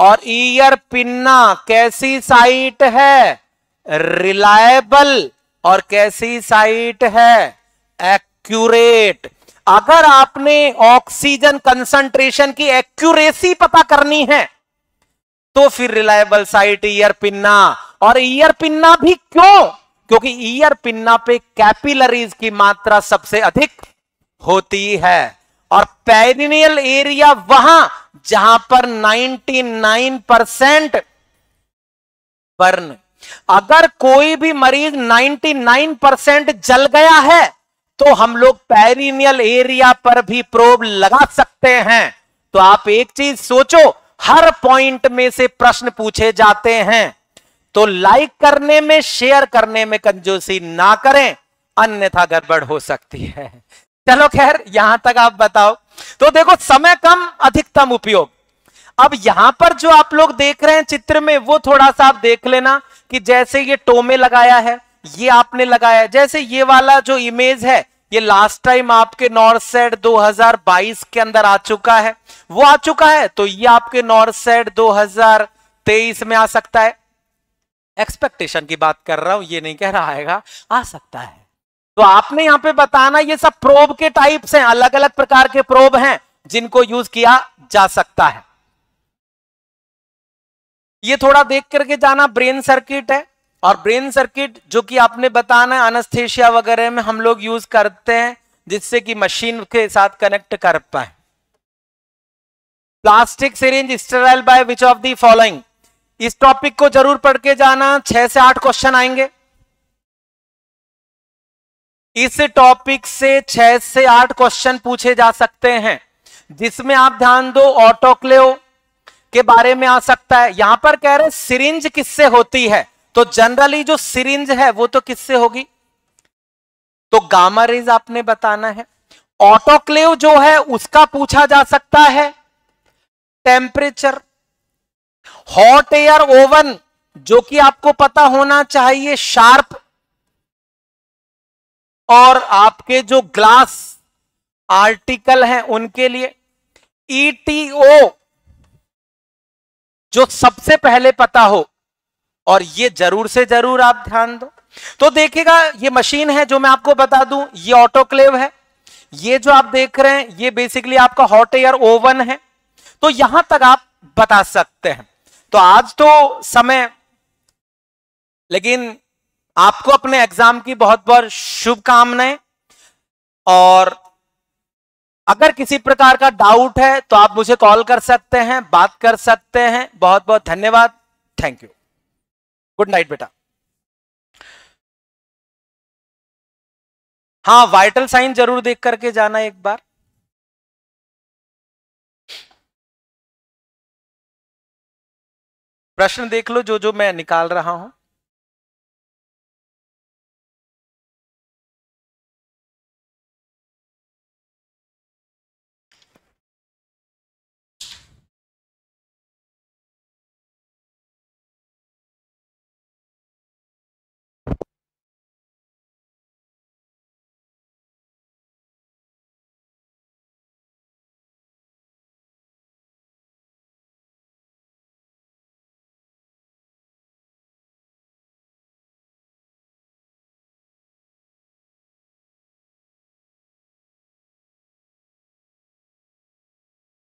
और ईयर पिन्ना कैसी साइट है? रिलायबल और कैसी साइट है? एक्यूरेट अगर आपने ऑक्सीजन कंसंट्रेशन की एक्यूरेसी पता करनी है तो फिर रिलायबल साइट, ईयर पिन्ना। और ईयर पिन्ना भी क्यों? क्योंकि ईयर पिन्ना पे कैपिलरीज की मात्रा सबसे अधिक होती है। और पेरिनियल एरिया वहाँ, जहाँ पर 99 परसेंट बर्न। अगर कोई भी मरीज़ 99 परसेंट जल गया है तो हम लोग पेरिनियल एरिया पर भी प्रोब लगा सकते हैं। तो आप एक चीज़ सोचो, हर पॉइंट में से प्रश्न पूछे जाते हैं। तो लाइक करने में शेयर करने में कंजूसी ना करें, अन्यथा गड़बड़ हो सकती है। चलो खैर, यहाँ तक आप बताओ। तो देखो, समय कम, अधिकतम उपयोग। अब यहाँ पर जो आप लोग देख रहे हैं चित्र में, वो थोड़ा सा आप देख लेना कि जैसे ये टोमे लगाया है ये आपने लगाया जैसे ये वाला जो इमेज है, ये लास्ट टाइम आपके नॉर्थ सेट 2022 के अंदर आ चुका है। वो आ चुका है तो ये आपके नॉर्थ सेट 2023 में आ सकता है। एक्सपेक्टेशन की बात कर रहा हूँ, ये नहीं कह रहा है आ सकता है। तो आपने यहाँ पे बताना, ये सब प्रोब के टाइप्स हैं अलग अलग प्रकार के प्रोब हैं, जिनको यूज़ किया जा सकता है। ये थोड़ा देख करके जाना ब्रेन सर्किट है। और ब्रेन सर्किट जो कि आपने बताना अनस्थेशिया वगैरह में हम लोग यूज़ करते हैं, जिससे कि मशीन के साथ कनेक्ट कर पाए। Plastic syringe sterile by which of the following इस टॉपिक को ज़रूर पढ़ के जाना, छह से आठ क्वेश्चन आएँगे। इस टॉपिक से छह से आठ क्वेश्चन पूछे जा सकते हैं, जिसमें आप ध्यान दो ऑटोक्लेव के बारे में आ सकता है। यहाँ पर कह रहे सिरिंज किससे होती है? तो जनरली जो सिरिंज है, वो तो किससे होगी? तो गामा रेज आपने बताना है। ऑटोक्लेव जो है, उसका पूछा जा सकता है। टेम्परेचर हॉट एयर ओवन जो कि आपको पता होना चाहिए शार्प और आपके जो ग्लास आर्टिकल हैं, उनके लिए। ईटीओ जो सबसे पहले पता हो और ये ज़रूर से ज़रूर आप ध्यान दो। तो देखिएगा, ये मशीन है जो मैं आपको बता दूँ, ये ऑटोक्लेव है। ये जो आप देख रहे हैं, ये बेसिकली आपका हॉट एयर ओवन है। तो यहाँ तक आप बता सकते हैं। तो आज तो समय, लेकिन आपको अपने एग्ज़ाम की बहुत बहुत शुभकामनाएँ। और अगर किसी प्रकार का डाउट है तो आप मुझे कॉल कर सकते हैं, बात कर सकते हैं। बहुत बहुत धन्यवाद। थैंक यू गुड नाइट बेटा। हाँ वाइटल साइन ज़रूर देख करके जाना एक बार। प्रश्न देख लो जो जो मैं निकाल रहा हूँ।